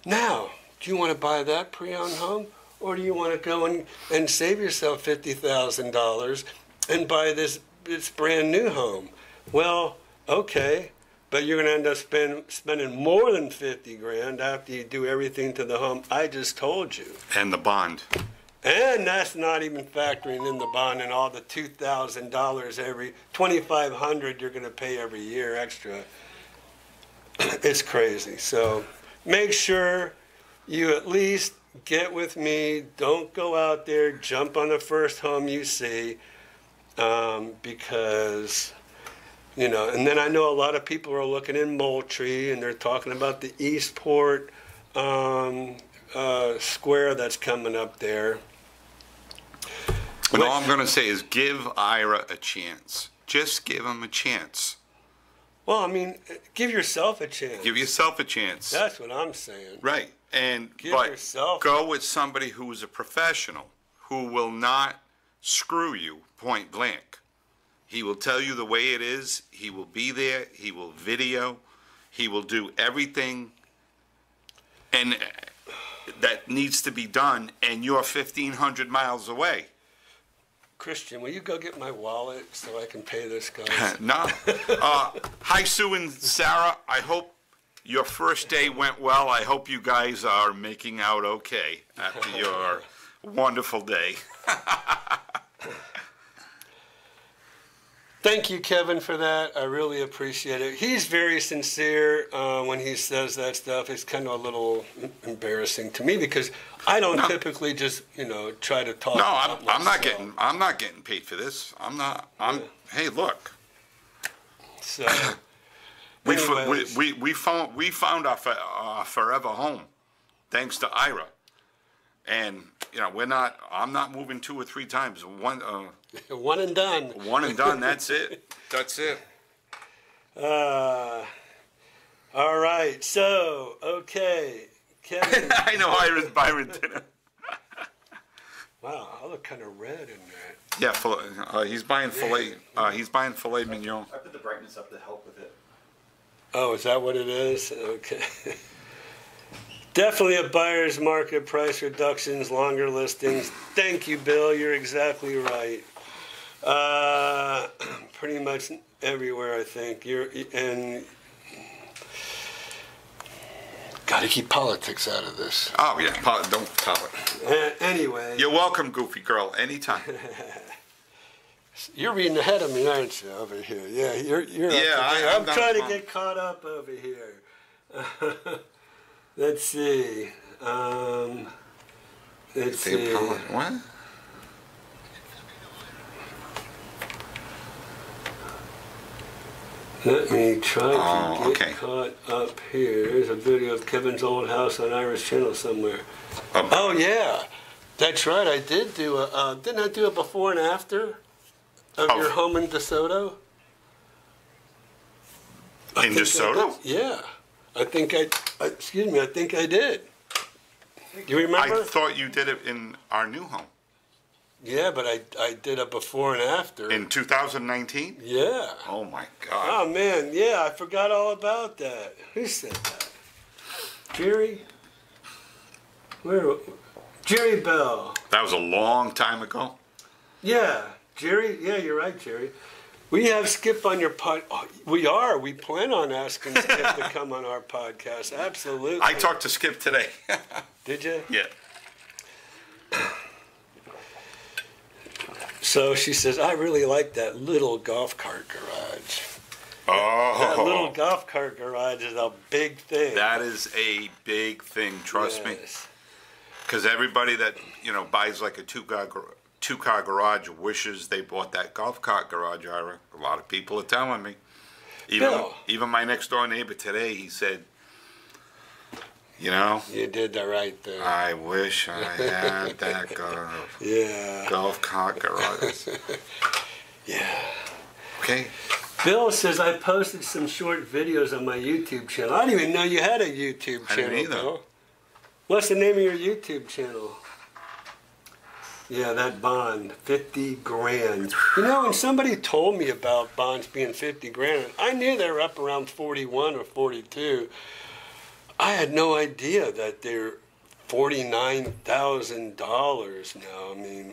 now, do you want to buy that pre-owned home? Or do you want to go and, and save yourself $50,000 and buy this, this brand new home? Well, okay, but you're going to end up spend, spending more than 50 grand after you do everything to the home I just told you. And the bond. And that's not even factoring in the bond and all the $2,000 every, 2500 you're going to pay every year extra. [clears throat] it's crazy. So make sure you at least get with me. Don't go out there, jump on the first home you see, um, because you know. And then I know a lot of people are looking in Moultrie and they're talking about the Eastport um, uh, square that's coming up there. And all I'm going to say is give Ira a chance. Just give him a chance. Well, I mean, give yourself a chance. Give yourself a chance. That's what I'm saying. Right. And Give but yourself- go with somebody who is a professional, who will not screw you point blank. He will tell you the way it is. He will be there. He will video. He will do everything and uh, that needs to be done and you're 1500 miles away. Christian, will you go get my wallet so I can pay this guy? [laughs] no. Uh, hi, Sue and Sarah. I hope your first day went well. I hope you guys are making out okay after your [laughs] wonderful day. [laughs] Thank you, Kevin, for that. I really appreciate it. He's very sincere uh, when he says that stuff. It's kind of a little embarrassing to me because I don't No. typically just, you know, try to talk. No, I'm, I'm not getting I'm not getting paid for this. I'm not. I'm. Hey, look. So, [coughs] We, we, we, we found we found our, our forever home, thanks to Ira, and you know we're not. I'm not moving two or three times. One uh, [laughs] one and done. one and done. That's it. [laughs] That's it. Uh, all right. So, okay. Kevin. [laughs] I know Ira's Byron dinner. wow, I look kind of red in that. Yeah, filet, uh, he's buying filet. Uh, he's buying filet mignon. I put the brightness up to help with it. Oh, is that what it is? Okay. Definitely a buyer's market, price reductions, longer listings. Thank you, Bill. You're exactly right. Uh, [clears throat] pretty much everywhere, I think. You're and got to keep politics out of this. Oh yeah, pol- don't tell it. Uh, anyway, You're welcome, Goofy Girl. Anytime. [laughs] you're reading ahead of me, aren't you, over here? Yeah, you're. you're Yeah, I, I'm, I'm trying to get caught up over here. [laughs] let's see. Um, let's see. What? Let me try to Oh, get okay. caught up here. There's a video of Kevin's old house on Irish Channel somewhere. Um, Oh yeah, that's right. I did do a. Uh, didn't I do a before and after of Oh. your home in DeSoto? I In think I DeSoto? Yeah, I think I, I. Excuse me. I think I did. You remember? I thought you did it in our new home yeah, but I I did a before and after. in 2019. yeah. Oh my God. Oh man, yeah, I forgot all about that. Who said that? Jerry? Where? Jerry Bell. That was a long time ago. Yeah, Jerry. Yeah, you're right, Jerry. We have Skip on your pod. Oh, we are. We plan on asking Skip to [laughs] come on our podcast. Absolutely. I talked to Skip today. [laughs] Did you? yeah. So she says, I really like that little golf cart garage. Oh. That little Oh, golf cart garage is a big thing. that is a big thing. Trust me. Yes. Because everybody that you know buys like a two car two car garage wishes they bought that golf cart garage. Ira. A lot of people are telling me. Even Bill. even my next door neighbor today, he said, you know, You did the right thing. I wish I had that [laughs] golf, yeah. golf cart garage. [laughs] Yeah. Okay. Bill says I posted some short videos on my YouTube channel. I didn't even know you had a YouTube channel. I didn't either. Bill. What's the name of your YouTube channel? Yeah, that bond, fifty grand. You know, when somebody told me about bonds being fifty grand, I knew they were up around forty-one or forty-two. I had no idea that they're forty-nine thousand dollars now. I mean,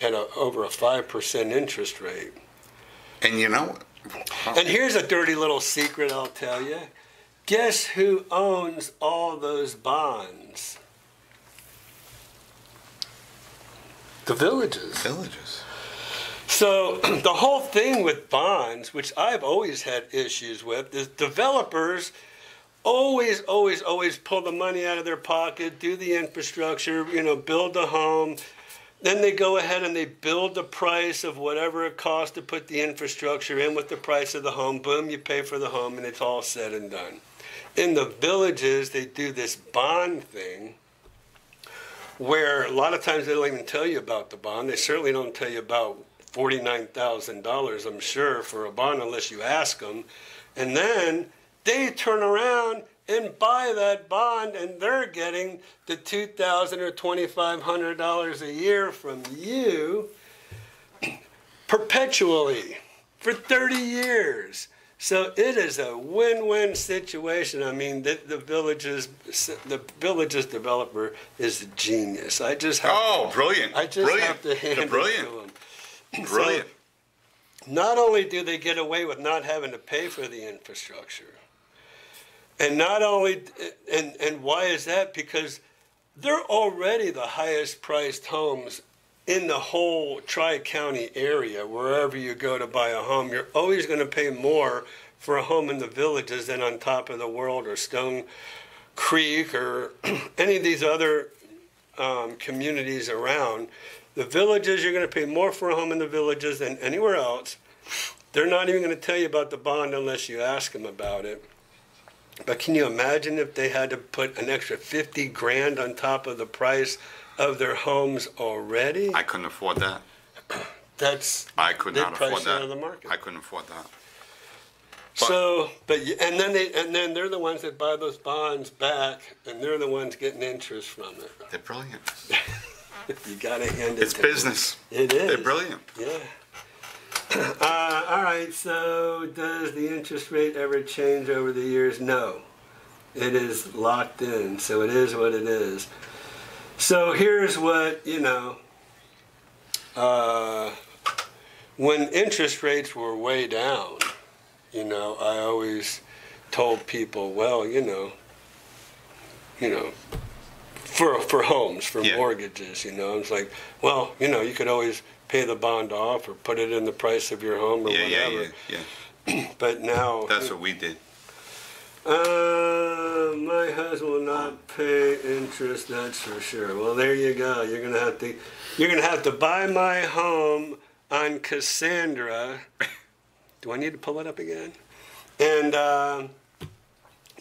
at a, over a five percent interest rate. And you know, And here's a dirty little secret I'll tell you. Guess who owns all those bonds? The villages. villages. So [clears throat] the whole thing with bonds, which I've always had issues with, is developers always, always, always pull the money out of their pocket, do the infrastructure, you know, build the home. Then they go ahead and they build the price of whatever it costs to put the infrastructure in with the price of the home. Boom, you pay for the home and it's all said and done. In the villages, they do this bond thing where a lot of times they don't even tell you about the bond. They certainly don't tell you about $49,000, I'm sure, for a bond unless you ask them. And then they turn around and buy that bond and they're getting the 2,000 or $2,500 a year from you perpetually for 30 years. So it is a win-win situation. I mean, the, the villages, the villages developer is a genius. I just have Oh, brilliant. I just brilliant. have to hand They're it brilliant. to them. Brilliant. Not only do they get away with not having to pay for the infrastructure, and not only, and, and why is that? Because they're already the highest priced homes in the whole Tri County area. Wherever you go to buy a home, you're always going to pay more for a home in the villages than on top of the world or Stone Creek or [clears throat] any of these other um, communities around. The villages, you're going to pay more for a home in the villages than anywhere else. They're not even going to tell you about the bond unless you ask them about it. But can you imagine if they had to put an extra 50 grand on top of the price of their homes already? I couldn't afford that. [clears throat] That's I could not afford that. out of the market. I couldn't afford that. so, but and then they and then they're the ones that buy those bonds back, and they're the ones getting interest from it. They're brilliant. [laughs] You got to hand it. It's to them. business. It is. They're brilliant. Yeah. [coughs] Uh, all right. So, does the interest rate ever change over the years? No. It is locked in. So it is what it is. So here's what you know. Uh, when interest rates were way down, you know, I always told people, well, you know, you know, for for homes, for Yeah. mortgages, you know, it's like, well, you know, you could always pay the bond off or put it in the price of your home or Yeah, yeah, whatever. yeah, yeah. [clears throat] But now, That's what we did. uh, my husband will not pay interest. That's for sure. Well, there you go. You're gonna have to, you're gonna have to buy my home on Cassandra. [laughs] Do I need to pull it up again? And uh,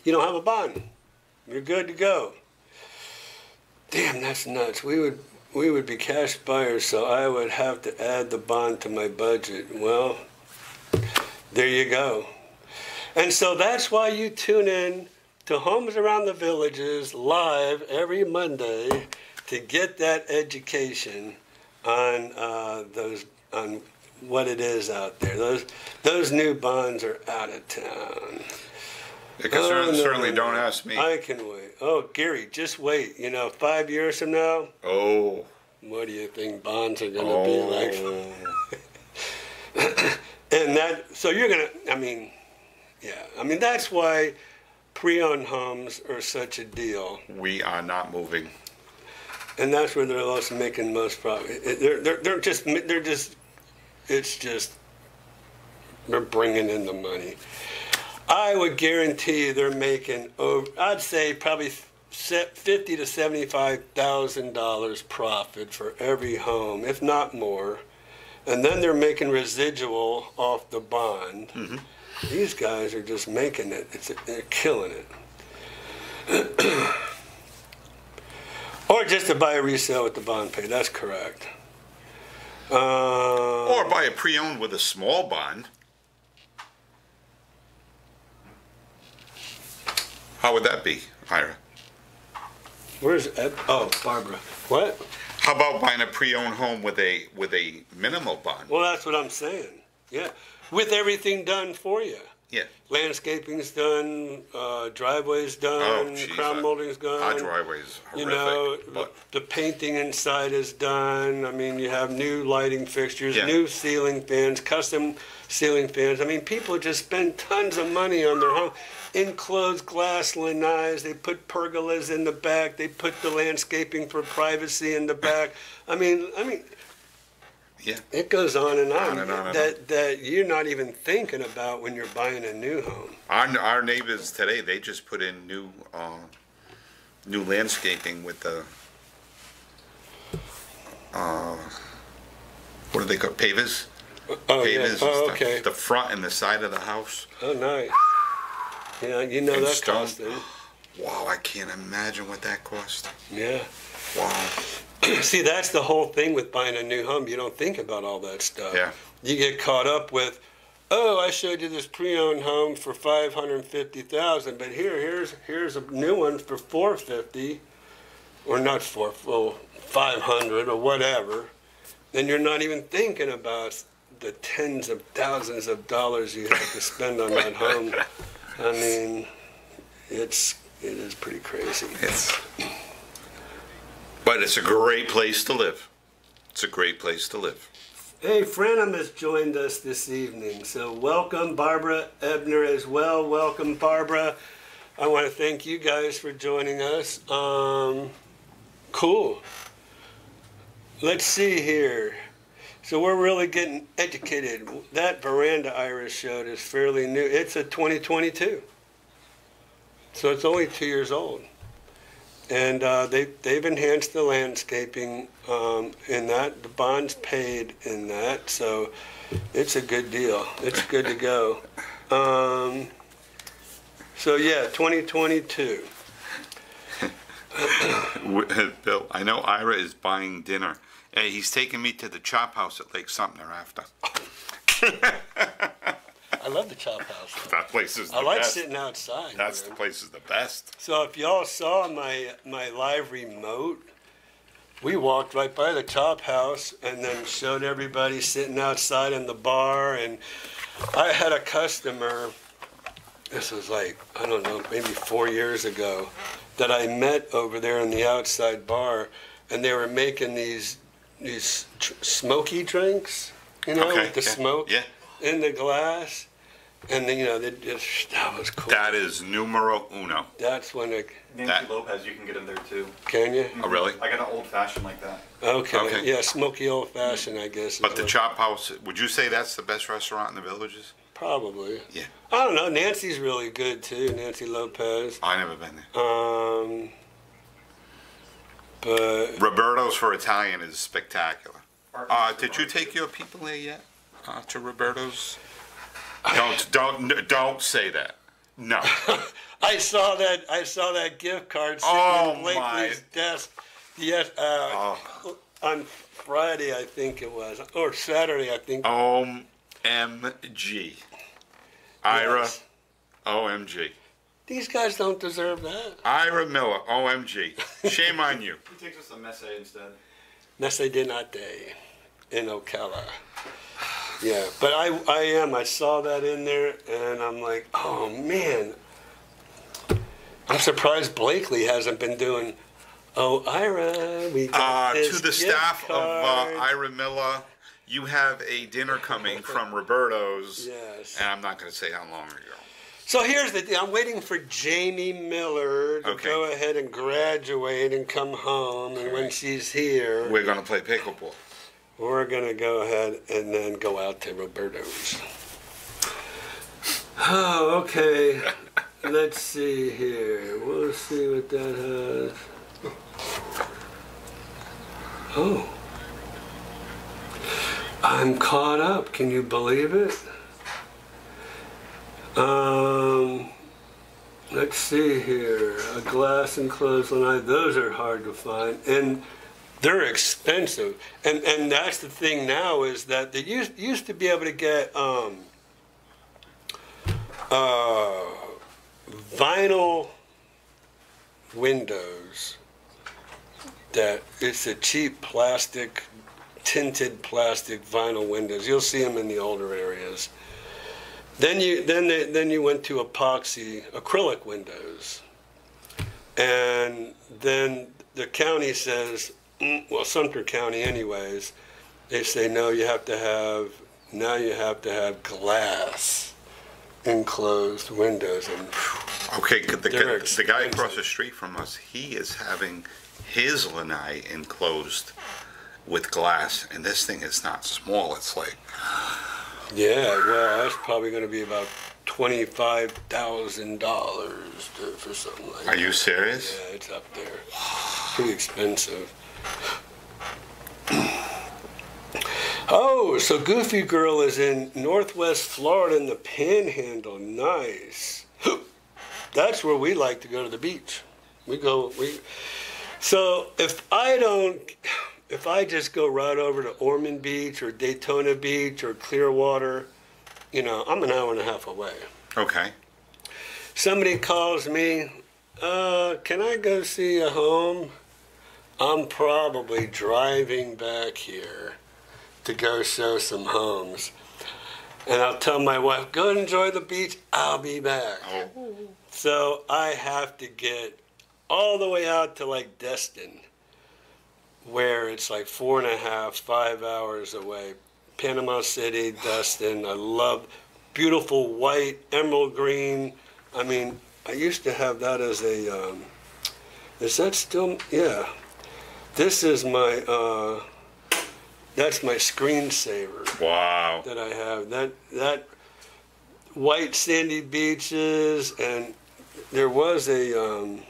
you don't have a bond. You're good to go. Damn, that's nuts. We would we would be cash buyers, so I would have to add the bond to my budget. Well, there you go. And so that's why you tune in to Homes Around the Villages live every Monday to get that education on uh, those on what it is out there. Those those new bonds are out of town. Cer- Oh, no, certainly no, don't no. ask me. I can wait. Oh, Gary, just wait. You know, five years from now, oh. what do you think bonds are going to be oh. like? Oh. [laughs] And that, so you're gonna, I mean, yeah, I mean that's why pre-owned homes are such a deal, we are not moving. and that's where they're also making most profit. They're, they're, they're just, they're just, it's just, they're bringing in the money. I would guarantee they're making, over, I'd say probably fifty to seventy-five thousand dollars profit for every home, if not more. And then they're making residual off the bond. These guys are just making it. It's, they're killing it. [clears throat] or just to buy a resale with the bond pay. That's correct. Uh, Or buy a pre-owned with a small bond. How would that be, Ira? where's Ed? Oh, Barbara. What? How about buying a pre-owned home with a with a minimal bond? Well, that's what I'm saying. Yeah, with everything done for you. Yeah. Landscaping's done, uh, driveway's done, Oh, geez, crown our- molding's done. Our driveway is You know, but the painting inside is done. I mean, you have new lighting fixtures, Yeah. new ceiling fans, custom ceiling fans. I mean, people just spend tons of money on their home. Enclosed glass lanais. They put pergolas in the back. They put the landscaping for privacy in the back. I mean, I mean, Yeah. It goes on and on, On and on and that that you're not even thinking about when you're buying a new home. Our, our neighbors today, they just put in new, uh, new landscaping with the, uh, what do they call, pavers? Oh yeah. Pavers and Oh okay. The front and the side of the house. Oh nice. Yeah, you know And that stone. cost them. Wow, I can't imagine what that cost. Yeah. Wow. [clears throat] See, that's the whole thing with buying a new home. You don't think about all that stuff. Yeah. You get caught up with, oh, I showed you this pre-owned home for five hundred fifty thousand, but here, here's here's a new one for four fifty, or not four, well, five hundred or whatever. Then you're not even thinking about the tens of thousands of dollars you have to spend on that home. [laughs] I mean, it's it is pretty crazy. It's, but it's a great place to live. It's a great place to live. Hey, Franham has joined us this evening, so welcome, Barbara Ebner as well. Welcome, Barbara. I want to thank you guys for joining us. Um, cool. Let's see here. So we're really getting educated. That veranda Iris showed is fairly new. It's a 2022, so it's only two years old and uh, they they've enhanced the landscaping um, in that. The bond's paid in that, so it's a good deal. It's good to go. Um, so yeah, 2022. [coughs] Bill, I know Ira is buying dinner. Hey, he's taking me to the chop house at Lake Sumter after. I love the chop house. though. That place is the I like best. sitting outside. That's man. the place is the best. So if y'all saw my my live remote, we walked right by the Chop House and then showed everybody sitting outside in the bar. And I had a customer. This was like I don't know, maybe four years ago, that I met over there in the outside bar, and they were making these these tr- smoky drinks, you know, Okay, with the yeah, smoke yeah. in the glass. And then, you know, they just, that was cool. That is numero uno. That's when it, Nancy That- Lopez, you can get in there too. can you? Oh, really? I got an old fashioned like that. Okay. Okay. Yeah, smoky old fashioned, I guess. But the what- chop house, would you say that's the best restaurant in the villages? Probably. Yeah. I don't know. Nancy's really good too. Nancy Lopez. I never been there. Um. But Roberto's for Italian is spectacular. Uh, did you take your people there yet? Uh, to Roberto's? Don't don't don't say that. No. [laughs] I saw that. I saw that gift card sitting Oh, on Blakely's desk. Yes. Uh, Oh. On Friday, I think it was, or Saturday, I think. OMG. Ira, Yes. OMG. These guys don't deserve that. Ira Miller, OMG. Shame on you. He takes us a messe instead. Nesse de Nate in Ocala. Yeah, but I, I am. I saw that in there, and I'm like, oh man. I'm surprised Blakely hasn't been doing. Oh, Ira, we Uh, got this to the gift staff of uh. Ira Miller, you have a dinner coming from Roberto's. Yes. And I'm not going to say how long ago. So here's the thing. I'm waiting for Jamie Miller to Okay. go ahead and graduate and come home, and when she's here, We're going to play pickleball. We're gonna go ahead and then go out to Roberto's. Oh, okay. [laughs] Let's see here. We'll see what that has. Oh. I'm caught up. Can you believe it? Um, let's see here. A glass and clothesline. Those are hard to find. And they're expensive, and and that's the thing now is that they used used to be able to get um, uh, vinyl windows. That it's a cheap plastic, tinted plastic vinyl windows. You'll see them in the older areas. Then you then they, then you went to epoxy acrylic windows, and then the county says Mm, well, Sumter County, anyways, they say no. You have to have now. You have to have glass enclosed windows, and Okay, the, the, the guy across the street from us, he is having his lanai enclosed with glass, and this thing is not small. It's like Yeah, well, that's probably going to be about twenty-five thousand dollars for something like that. Are that. you serious? Yeah, it's up there. Pretty expensive. [clears throat] Oh, so Goofy Girl is in Northwest Florida in the Panhandle. Nice. [gasps] That's where we like to go to the beach. We go. We. So if I don't, if I just go right over to Ormond Beach or Daytona Beach or Clearwater, you know, I'm an hour and a half away Okay. somebody calls me, uh, can I go see a home? I'm probably driving back here to go show some homes. And I'll tell my wife, go enjoy the beach, I'll be back. Oh, So I have to get all the way out to like Destin, where it's like four and a half, five hours away. Panama City, Destin. I love beautiful white, emerald green. I mean, I used to have that as a. Um, is that still? Yeah. This is my. Uh, that's my screensaver wow. that I have. That that white sandy beaches, and there was a um,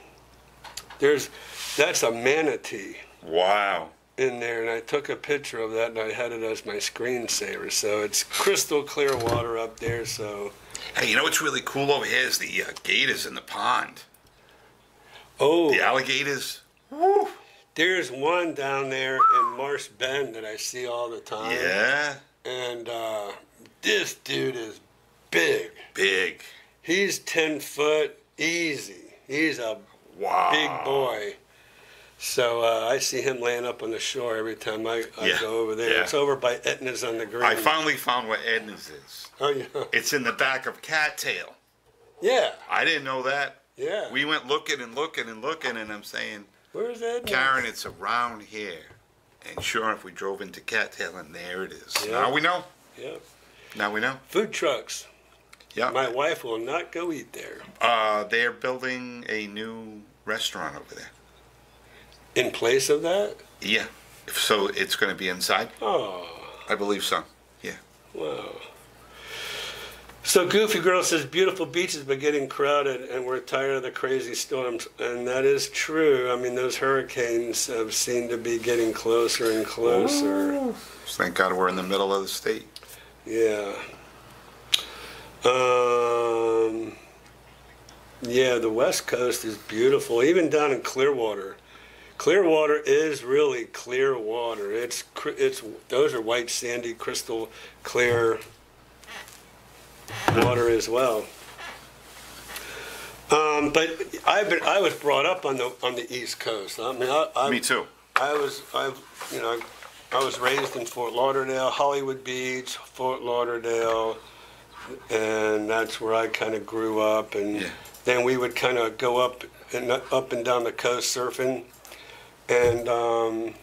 there's that's a manatee Wow. in there, and I took a picture of that, and I had it as my screensaver. So it's crystal clear water up there. So Hey, you know what's really cool over here is the uh, gators in the pond. oh, The alligators. Woo. there's one down there in Marsh Bend that I see all the time. Yeah. and uh, this dude is big. Big. He's ten foot easy. He's a Wow. big boy. So uh, I see him laying up on the shore every time I, I Yeah, go over there. yeah. It's over by Edna's on the green. I finally found where Edna's is. oh yeah, [laughs] It's in the back of Cattail. yeah, I didn't know that. yeah. We went looking and looking and looking, and I'm saying, Where's that? Karen, it's around here. And sure enough, we drove into Cattail, and there it is. Yeah. Now we know. Yeah. Now we know. Food trucks. Yeah. My wife will not go eat there. Uh, they're building a new restaurant over there. In place of that? Yeah. So it's going to be inside? Oh, I believe so. Yeah. Wow. So Goofy Girl says beautiful beaches but getting crowded and we're tired of the crazy storms. And that is true. I mean, those hurricanes have seemed to be getting closer and closer. So thank God we're in the middle of the state. Yeah. Um, yeah, the West Coast is beautiful, even down in Clearwater. Clearwater is really clear water. It's it's those are white sandy crystal clear water as well. Um, but I've been I was brought up on the on the East Coast. I mean, I, I, Me too. I was, I, you know, I was raised in Fort Lauderdale, Hollywood Beach, Fort Lauderdale, and that's where I kind of grew up. And Yeah. then we would kind of go up and up and down the coast surfing, and um,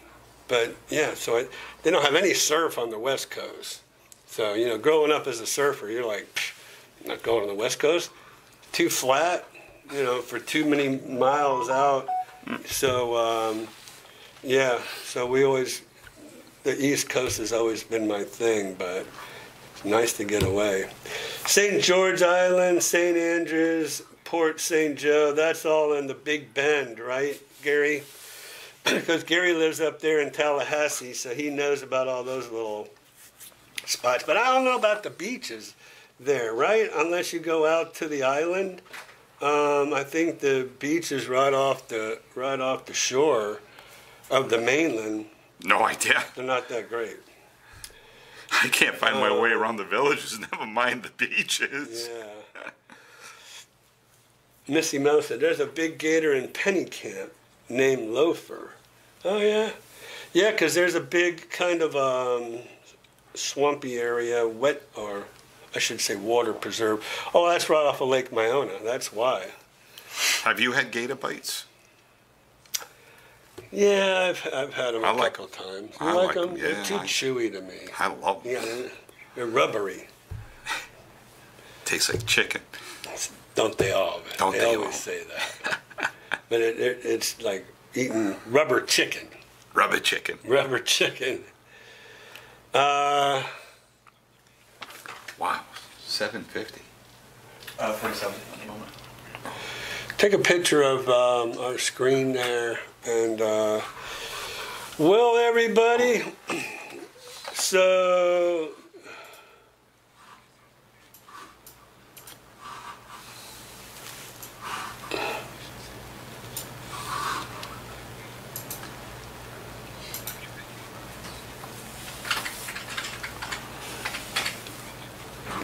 but yeah, so I, they don't have any surf on the West Coast. So you know, growing up as a surfer, you're like, not going to the West Coast, too flat, you know, for too many miles out. So. Um, yeah, so we always, the East Coast has always been my thing, but it's nice to get away. St. George Island, St. Andrews, Port St. Joe, that's all in the Big Bend, right, Gary? [coughs] Because Gary lives up there in Tallahassee, so he knows about all those little spots. But I don't know about the beaches there, right? Unless you go out to the island. Um, I think the beach is right off the right off the shore of the mainland. No idea. They're not that great. [laughs] I can't find my Uh, way around the villages, [laughs] never mind the beaches. Yeah. Missy Mouse said, "There's a big gator in Pennecamp named Loafer." Oh yeah, yeah, because there's a big kind of um, swampy area, wet or I should say water preserve. Oh, that's right off of Lake Miona. That's why. Have you had gator bites? Yeah, I've, I've had them a I like- couple times. You I like like them? 'em, They're too I- chewy to me. I love them. Yeah, they're rubbery. Tastes like chicken. Don't they all? Don't they, they always all? say that. [laughs] but it, it, it's like eating rubber chicken. Rubber chicken. rubber chicken. Uh, Wow. Seven fifty. Uh, 47 at the moment. take a picture of um, our screen there, and uh, well, everybody. [clears throat] So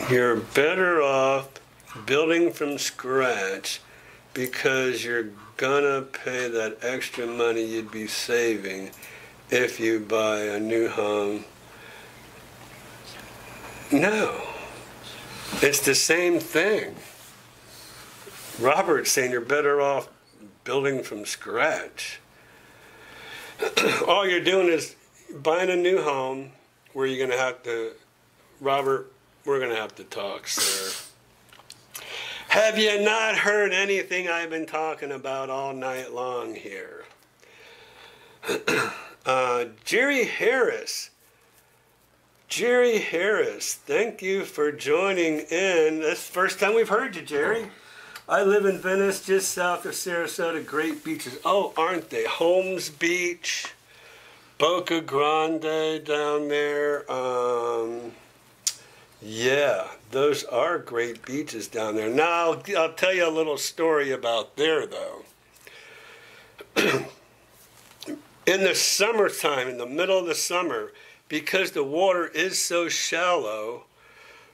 you're better off building from scratch because you're gonna pay that extra money you'd be saving if you buy a new home. No. It's the same thing. Robert's saying you're better off building from scratch. [clears throat] All you're doing is buying a new home where you're gonna have to, Robert, we're gonna have to talk, sir. Have you not heard anything I've been talking about all night long here? [clears throat] uh, Jerry Harris. Jerry Harris, thank you for joining in. That's the first time we've heard you, Jerry. I live in Venice, just south of Sarasota. Great beaches. Oh, aren't they? Holmes Beach, Boca Grande down there. Um, yeah, those are great beaches down there. Now, I'll, I'll tell you a little story about there, though. [clears throat] in the summertime, in the middle of the summer, because the water is so shallow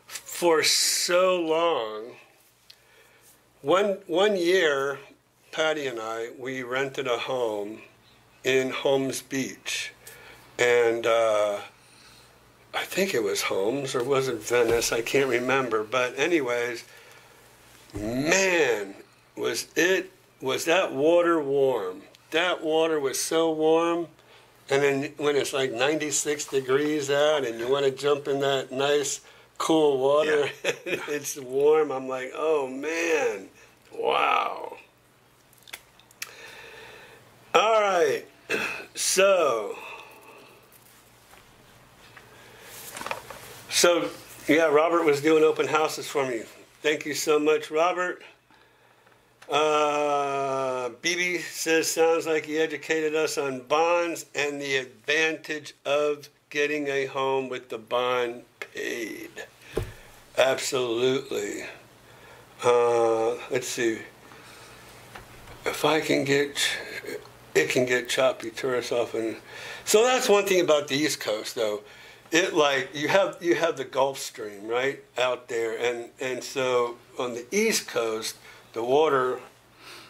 for so long, one, one year, Patty and I, we rented a home in Holmes Beach. And uh, I think it was Holmes or was it Venice? I can't remember. But anyways, man, was it was that water warm? That water was so warm. And then when it's like 96 degrees out and you want to jump in that nice cool water, [laughs] it's warm. I'm like, oh man, wow. All right, [clears throat] so So, yeah, Robert was doing open houses for me. Thank you so much, Robert. Uh, BB says, sounds like he educated us on bonds and the advantage of getting a home with the bond paid. Absolutely. Uh, let's see. If I can get, it can get choppy tourists often. So that's one thing about the East Coast, though it like you have you have the Gulf Stream right out there, and and so on the East Coast, the water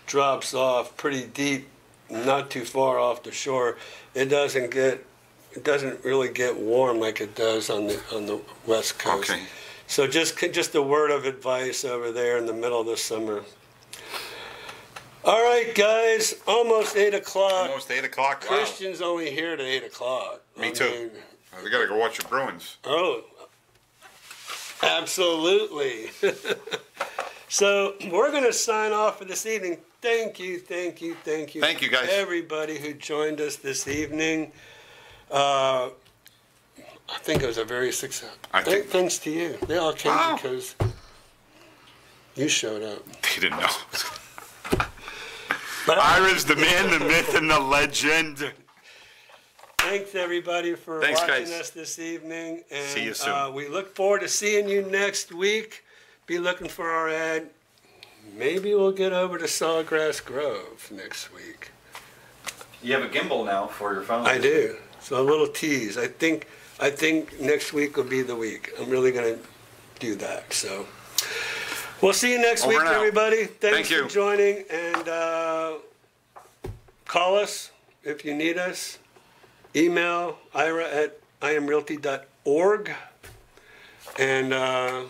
drops off pretty deep, not too far off the shore. It doesn't get it doesn't really get warm like it does on the on the West Coast. Okay. So just just a word of advice over there in the middle of the summer. All right, guys, almost eight o'clock. Almost eight o'clock. Wow. Christian's only here to eight o'clock. Me I too. mean, We gotta go watch the Bruins. Oh, absolutely. [laughs] so we're going to sign off for this evening. Thank you, thank you, thank you. Thank you, guys. Everybody who joined us this evening. Uh, I think it was a very successful. I think- thanks to you. They all came Wow. because you showed up. [laughs] They didn't know. But Ira's the man, the myth, and the legend. Thanks everybody for Thanks, watching guys. us this evening. And, See you soon. Uh, we look forward to seeing you next week. Be looking for our ad. Maybe we'll get over to Sawgrass Grove next week. You have a gimbal now for your phone. I do. So a little tease. I think I think next week will be the week. I'm really gonna do that. So we'll see you next Over week, everybody. Thanks Thank for joining and uh, call us if you need us. Email ira at imrealty.org and uh,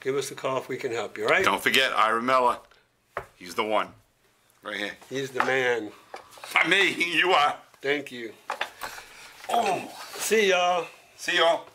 give us a call if we can help you. All right? Don't forget Ira Miller. He's the one. Right here. He's the man. Not me. [laughs] You are. Thank you. Oh. See y'all. See y'all.